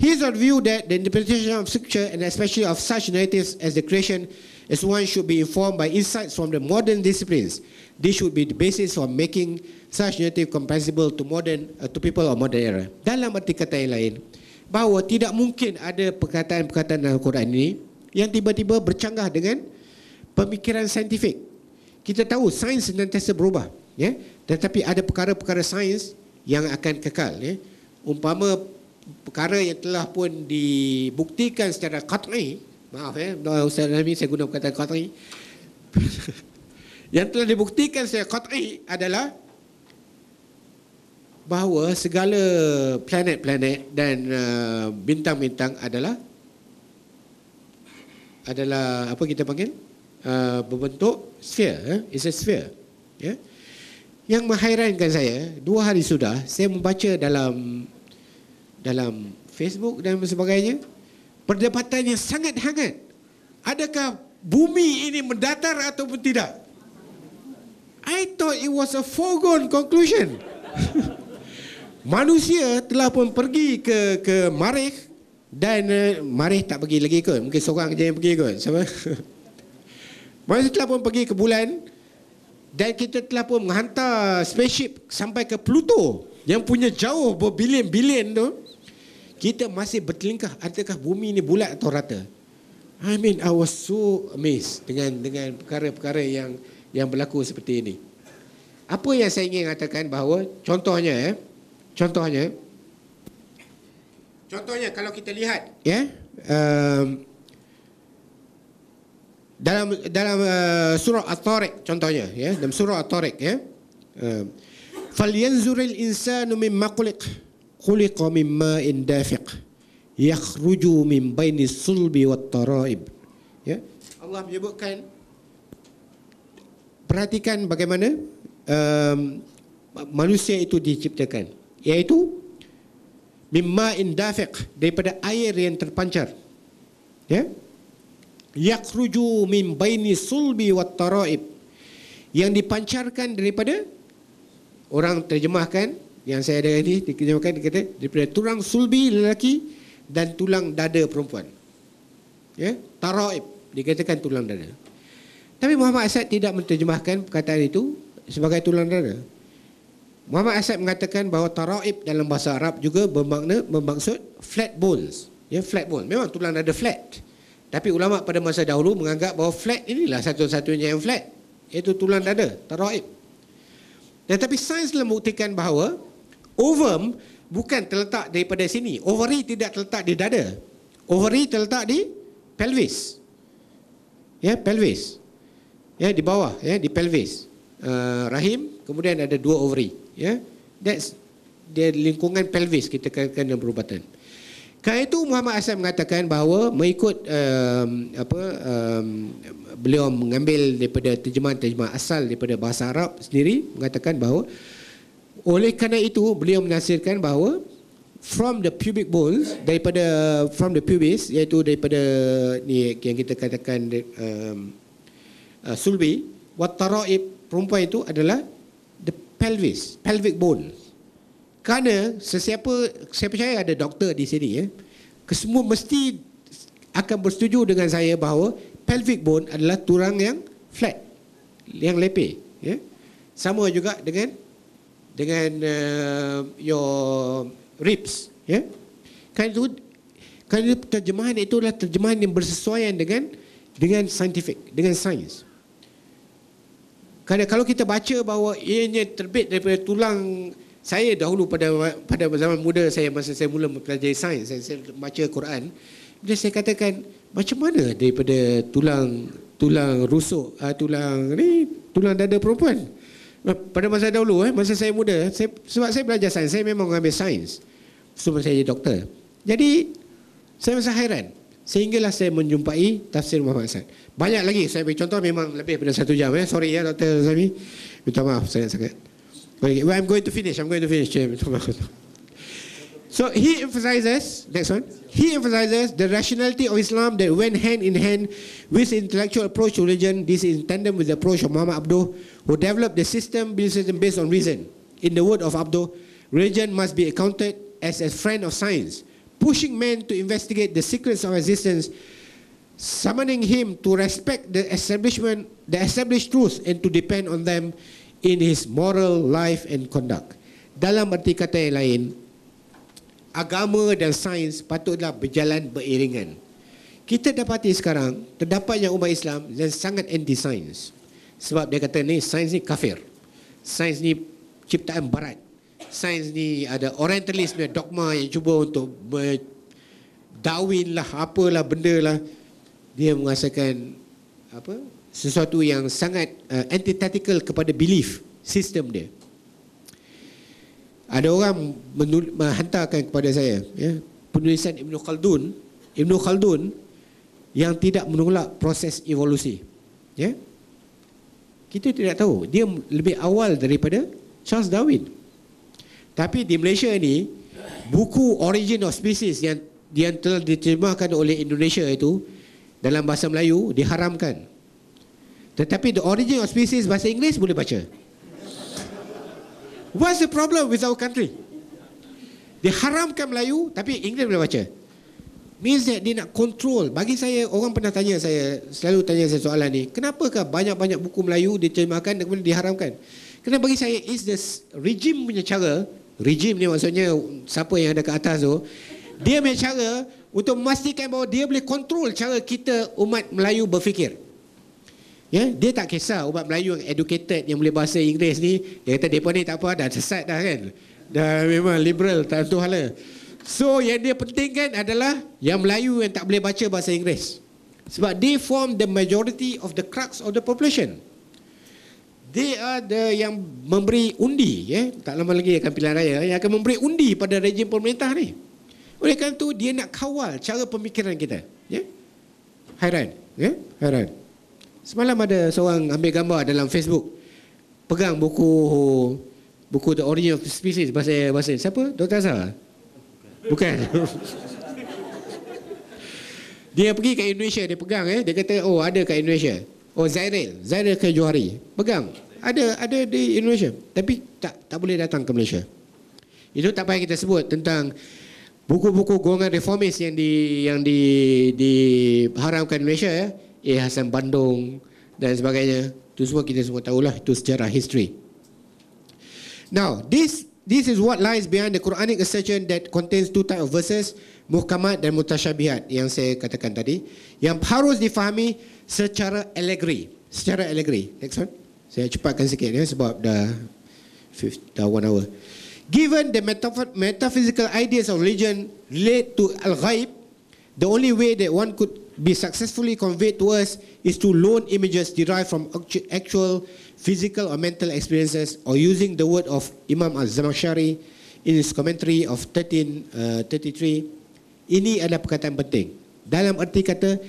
Here's our view that the interpretation of scripture and especially of such narratives as the creation as one should be informed by insights from the modern disciplines. This should be the basis for making such narrative compatible to modern uh, to people of modern era. Dalam arti kata yang lain, bahawa tidak mungkin ada perkataan-perkataan dalam Al-Quran ini yang tiba-tiba bercanggah dengan pemikiran saintifik. Kita tahu sains senantiasa berubah, ya. Tetapi ada perkara-perkara sains yang akan kekal, ya. Umpama perkara yang telah pun dibuktikan secara qat'i maaf ya Ustaz Rami saya guna perkataan qat'i [LAUGHS] yang telah dibuktikan secara qat'i adalah bahawa segala planet-planet dan uh, bintang-bintang adalah adalah apa kita panggil? Uh, berbentuk sphere eh? it's a sphere ya? Yang menghairankan saya dua hari sudah saya membaca dalam dalam Facebook dan sebagainya perdebatan yang sangat hangat. Adakah bumi ini mendatar ataupun tidak? I thought it was a foregone conclusion [LAUGHS] manusia telah pun pergi ke ke Marikh dan uh, Marikh tak pergi lagi kot. Mungkin seorang je yang pergi kot. Siapa? [LAUGHS] Manusia telah pun pergi ke bulan dan kita telah pun menghantar spaceship sampai ke Pluto yang punya jauh berbilion-bilion tu. Kita masih bertelingkah adakah bumi ini bulat atau rata? I mean I was so amazed dengan dengan perkara-perkara yang yang berlaku seperti ini. Apa yang saya ingin katakan bahawa contohnya eh contohnya? Contohnya kalau kita lihat ya? Um, dalam dalam uh, surah at-tariq contohnya ya? Dalam surah at-tariq ya? Uh, falyanzuril insanu mimma khuliq khuliqa min ma'in dafiq yakhruju min baini sulbi wat taraib. Ya? Allah menyebutkan perhatikan bagaimana um, manusia itu diciptakan iaitu mimma dafiq daripada air yang terpancar ya yakhruju min baini sulbi wat taraib yang dipancarkan daripada orang terjemahkan yang saya ada ini diterjemahkan dia kata daripada tulang sulbi lelaki dan tulang dada perempuan. Ya, taraib dikatakan tulang dada. Tapi Muhammad Asad tidak menterjemahkan perkataan itu sebagai tulang dada. Muhammad Asad mengatakan bahawa taraib dalam bahasa Arab juga bermakna bermaksud flat bones. Ya, flat bones. Memang tulang dada flat. Tapi ulama pada masa dahulu menganggap bahawa flat inilah satu-satunya yang flat. Iaitu tulang dada, taraib. Tetapi sains telah membuktikan bahawa ovum bukan terletak daripada sini. Ovary tidak terletak di dada. Ovary terletak di pelvis. Ya, pelvis. Ya, di bawah, ya, di pelvis. Uh, rahim, kemudian ada dua ovary. Ya, that's dia lingkungan pelvis kita dalam perubatan. Karena itu Muhammad Asad mengatakan bahawa mengikut um, apa um, beliau mengambil daripada terjemahan-terjemahan asal daripada bahasa Arab sendiri mengatakan bahawa oleh kerana itu beliau menasirkan bahawa from the pubic bones daripada from the pubis iaitu daripada ni yang kita katakan um, uh, sulbi wat taraib perempuan itu adalah pelvis pelvic bone. Kerana sesiapa saya percaya ada doktor di sini ya kesemua mesti akan bersetuju dengan saya bahawa pelvic bone adalah tulang yang flat yang lepeh ya. Sama juga dengan dengan uh, your ribs ya. Kan itu kan itu terjemahan itu adalah terjemahan yang bersesuaian dengan dengan scientific dengan sains kerana kalau kita baca bahawa ianya terbit daripada tulang saya dahulu pada pada zaman muda saya masa saya mula mempelajari sains saya, saya baca Quran bila saya katakan macam mana daripada tulang tulang rusuk uh, tulang ni tulang dada perempuan? Pada masa dahulu eh masa saya muda saya, sebab saya belajar sains saya memang mengambil sains. Sebab saya jadi doktor. Jadi saya masa hairan sehinggalah saya menjumpai tafsir Muhammad Hasan banyak lagi. Saya beri contoh memang lebih daripada satu jam eh. Sorry ya doktor Zami minta maaf saya sangat. Okay, well, I'm going to finish. I'm going to finish [LAUGHS] So he emphasizes, next one, he emphasizes the rationality of Islam that went hand in hand with intellectual approach to religion. This is in tandem with the approach of Muhammad Abduh, who developed the system, system based on reason. In the word of Abduh, religion must be accounted as a friend of science, pushing men to investigate the secrets of existence, summoning him to respect the establishment, the established truths and to depend on them in his moral life and conduct. Dalam arti kata yang lain, agama dan sains patutlah berjalan beriringan. Kita dapati sekarang terdapat yang umat Islam yang sangat anti sains. Sebab dia kata ni sains ni kafir. Sains ni ciptaan barat. Sains ni ada orientalis punya dogma yang cuba untuk Darwin lah apalah benda lah dia mengasakan apa? Sesuatu yang sangat uh, antithetical kepada belief sistem dia. Ada orang menul- menghantarkan kepada saya ya, penulisan Ibn Khaldun Ibn Khaldun yang tidak menolak proses evolusi ya. Kita tidak tahu. Dia lebih awal daripada Charles Darwin tapi di Malaysia ini buku Origin of Species yang yang telah diterjemahkan oleh Indonesia itu dalam bahasa Melayu diharamkan tetapi the Origin of Species bahasa Inggeris boleh baca What's the problem with our country? Dia haramkan Melayu tapi Inggeris boleh baca. Means that dia nak control. Bagi saya, orang pernah tanya saya, selalu tanya saya soalan ni, kenapakah banyak-banyak buku Melayu diterjemahkan dan kemudian diharamkan? Kerana bagi saya, is the regime punya cara, regime ni maksudnya siapa yang ada ke atas tu, dia punya cara untuk memastikan bahawa dia boleh control cara kita umat Melayu berfikir. Ya, dia tak kisah umat Melayu yang educated yang boleh bahasa Inggeris ni, dia kata depa ni tak apa dah sesat dah kan. Dah memang liberal tak tahu hala. So yang dia pentingkan adalah yang Melayu yang tak boleh baca bahasa Inggeris. Sebab they form the majority of the crux of the population. They are the yang memberi undi ya, tak lama lagi akan pilihan raya yang akan memberi undi pada rejim pemerintah ni. Oleh kerana itu dia nak kawal cara pemikiran kita, ya. Hairan, ya? Hairan. Semalam ada seorang ambil gambar dalam Facebook. Pegang buku buku The Origin of Species bahasa bahasa siapa? Dr. Azhar? Bukan. [LAUGHS] dia pergi ke Indonesia dia pegang eh dia kata oh ada kat Indonesia. Oh Zairil, Zairil ke Johari. Pegang. Ada ada di Indonesia tapi tak tak boleh datang ke Malaysia. Itu tak payah kita sebut tentang buku-buku golongan reformis yang di yang di diharamkan Malaysia ya. A. Hassan Bandung dan sebagainya. Itu semua kita semua tahulah itu sejarah history. Now, this this is what lies behind the Quranic assertion that contains two type of verses, muhkamat dan mutasyabihat yang saya katakan tadi, yang harus difahami secara allegory, secara allegory. Next one. Saya cepatkan sikit ya sebab dah dah one hour. Given the metaphysical ideas of religion relate to al-ghaib, the only way that one could be successfully conveyed to us is to loan images derived from actual physical or mental experiences or using the word of Imam Az-Zamakhsyari in his commentary of 1333 uh, ini adalah perkataan penting dalam arti kata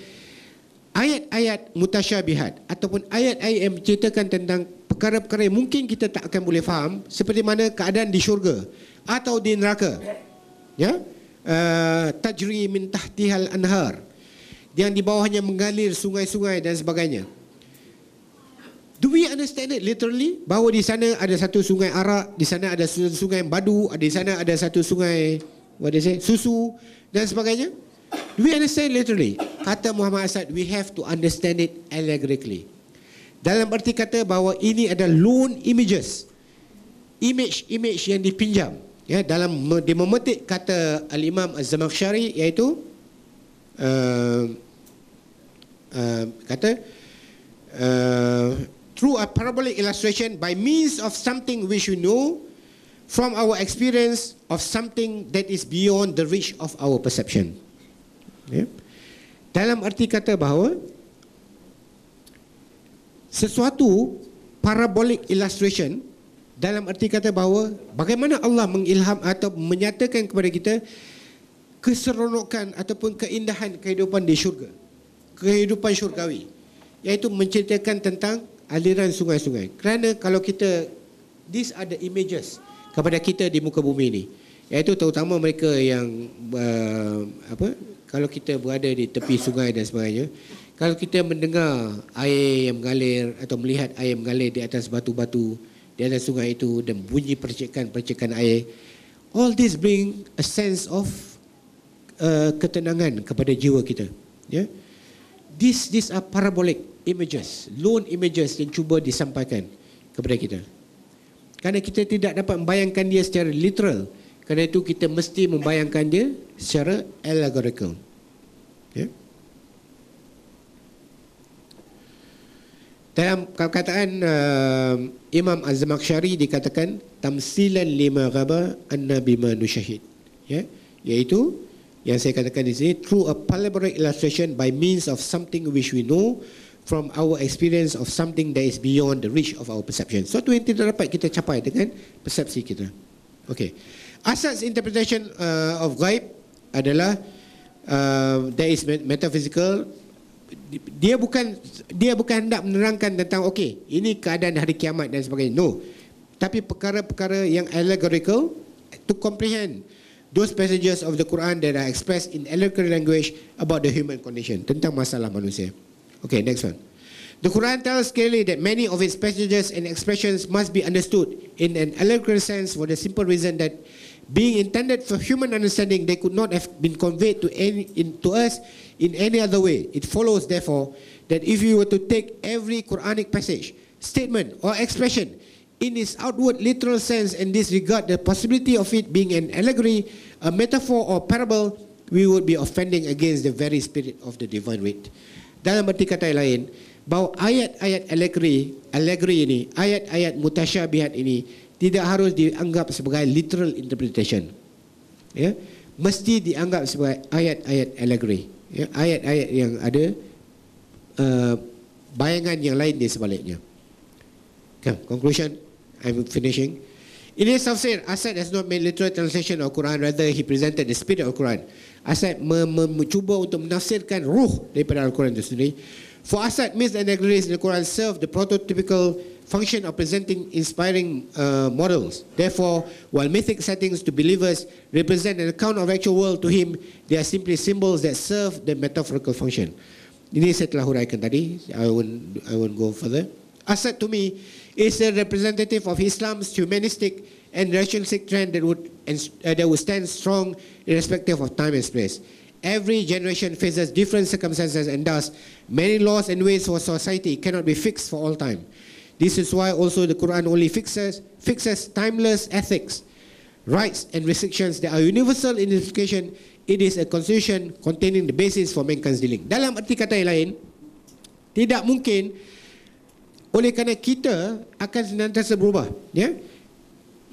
ayat-ayat mutasyabihat ataupun ayat-ayat yang menceritakan tentang perkara-perkara yang mungkin kita tak akan boleh faham seperti mana keadaan di syurga atau di neraka ya uh, tajri min tahtihal anhar yang di bawahnya mengalir sungai-sungai dan sebagainya Do we understand it literally? Bahawa di sana ada satu sungai arak, di sana ada sungai badu, di sana ada satu sungai what they say, susu dan sebagainya? Do we understand literally? Kata Muhammad Asad, we have to understand it allegorically. Dalam arti kata bahawa ini adalah loan images. Image-image yang dipinjam. Ya, dalam dia memetik kata Al-Imam Az-Zamakhsyari iaitu uh, uh, kata uh, through a parabolic illustration by means of something which we know from our experience of something that is beyond the reach of our perception. Ya. Dalam arti kata bahawa sesuatu parabolic illustration dalam arti kata bahawa bagaimana Allah mengilham atau menyatakan kepada kita keseronokan ataupun keindahan kehidupan di syurga. Kehidupan syurgawi. Iaitu menceritakan tentang aliran sungai-sungai. Kerana kalau kita, these are the images kepada kita di muka bumi ini. Iaitu terutama mereka yang uh, apa kalau kita berada di tepi sungai dan sebagainya, kalau kita mendengar air yang mengalir atau melihat air mengalir di atas batu-batu di atas sungai itu dan bunyi percikan-percikan air, all this bring a sense of uh, ketenangan kepada jiwa kita. Ya. Yeah? This these are parabolic images, lone images yang cuba disampaikan kepada kita. Kerana kita tidak dapat membayangkan dia secara literal, kerana itu kita mesti membayangkan dia secara allegorical. Ya. Dalam perkataan uh, Imam Az-Zamakhsyari dikatakan tamsilan lima ghaba anna bima nusyahid. Ya, iaitu yang saya katakan di sini through a palpable illustration by means of something which we know from our experience of something that is beyond the reach of our perception. Suatu yang tidak dapat kita capai dengan persepsi kita. Okay. Asad's interpretation uh, of ghaib adalah uh, there is metaphysical. Dia bukan dia bukan hendak menerangkan tentang okey ini keadaan hari kiamat dan sebagainya. No. Tapi perkara-perkara yang allegorical to comprehend those passages of the Quran that are expressed in allegorical language about the human condition tentang masalah manusia. Okay next one. The Quran tells clearly that many of its passages and expressions must be understood in an allegorical sense for the simple reason that being intended for human understanding, they could not have been conveyed to, any, in, to us in any other way. It follows, therefore, that if you were to take every Quranic passage, statement, or expression in its outward literal sense and disregard the possibility of it being an allegory, a metaphor, or parable, we would be offending against the very spirit of the divine word. Dalam arti kata lain, bahawa ayat-ayat allegory, allegory ini, ayat-ayat mutasyabihat ini tidak harus dianggap sebagai literal interpretation. Ya, mesti dianggap sebagai ayat-ayat allegory. Ya, ayat-ayat yang ada uh, bayangan yang lain di sebaliknya. Okay, conclusion, I'm finishing. In his tafsir, Asad has not made literal translation of Quran, rather he presented the spirit of Quran. Asad mencuba untuk menafsirkan ruh daripada Al-Quran itu sendiri. For Asad, myths and allegories in the Quran serve the prototypical function of presenting inspiring uh, models. Therefore, while mythic settings to believers represent an account of actual world to him, they are simply symbols that serve the metaphorical function. Ini saya telah huraikan tadi. I won't, I won't go further. Asad to me is a representative of Islam's humanistic and rationalistic trend that would, uh, that would stand strong irrespective of time and space. Every generation faces different circumstances and thus many laws and ways for society cannot be fixed for all time. This is why also the Quran only fixes, fixes timeless ethics, rights and restrictions that are universal in implication. It is a constitution containing the basis for mankind's dealing. Dalam arti kata yang lain, tidak mungkin oleh kerana kita akan senantiasa berubah. Ya?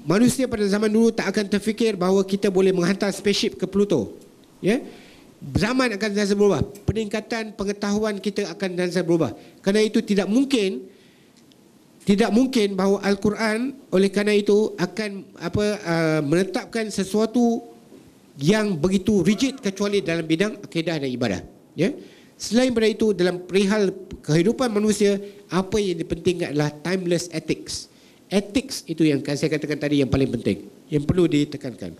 Manusia pada zaman dulu tak akan terfikir bahawa kita boleh menghantar spaceship ke Pluto. Ya? zaman akan sentiasa berubah. Peningkatan pengetahuan kita akan sentiasa berubah. Kerana itu tidak mungkin tidak mungkin bahawa Al-Quran oleh kerana itu akan apa uh, menetapkan sesuatu yang begitu rigid kecuali dalam bidang akidah dan ibadah. Ya. Selain daripada itu dalam perihal kehidupan manusia apa yang dipentingkan adalah timeless ethics. Ethics itu yang saya katakan tadi yang paling penting yang perlu ditekankan.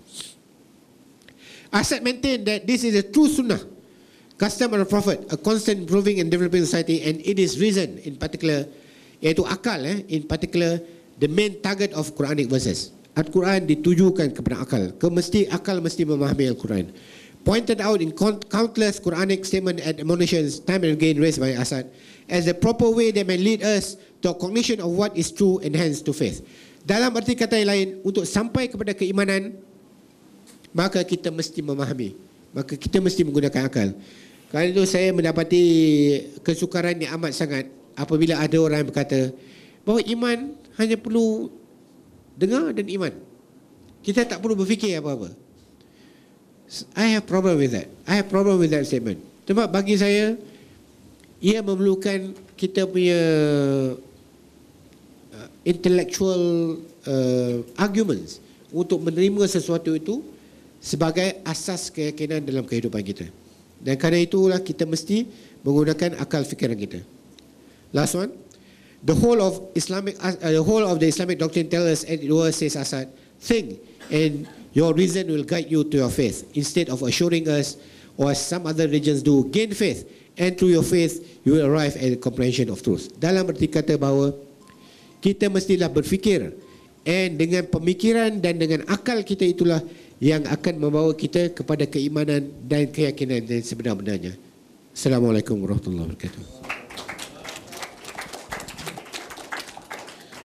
Asad maintain that this is a true sunnah, custom of the Prophet, a constant improving and developing society, and it is reason in particular, iaitu akal, eh, in particular, the main target of Quranic verses. Al-Quran ditujukan kepada akal. Kemesti akal mesti memahami Al-Quran. Pointed out in countless Quranic statement and admonitions, time and again raised by Asad, as the proper way that may lead us to a cognition of what is true and hence to faith. Dalam arti kata yang lain, untuk sampai kepada keimanan, maka kita mesti memahami maka kita mesti menggunakan akal kerana itu saya mendapati kesukaran yang amat sangat apabila ada orang yang berkata bahawa iman hanya perlu dengar dan iman kita tak perlu berfikir apa-apa I have problem with that I have problem with that statement sebab bagi saya ia memerlukan kita punya uh, intellectual uh, arguments untuk menerima sesuatu itu sebagai asas keyakinan dalam kehidupan kita. Dan kerana itulah kita mesti menggunakan akal fikiran kita. Last one. The whole of Islamic uh, the whole of the Islamic doctrine tells us and it was says Asad think and Your reason will guide you to your faith instead of assuring us, or as some other religions do, gain faith. And through your faith, you will arrive at the comprehension of truth. Dalam erti kata bahawa kita mestilah berfikir and dengan pemikiran dan dengan akal kita itulah yang akan membawa kita kepada keimanan dan keyakinan yang sebenar-benarnya. Assalamualaikum warahmatullahi wabarakatuh.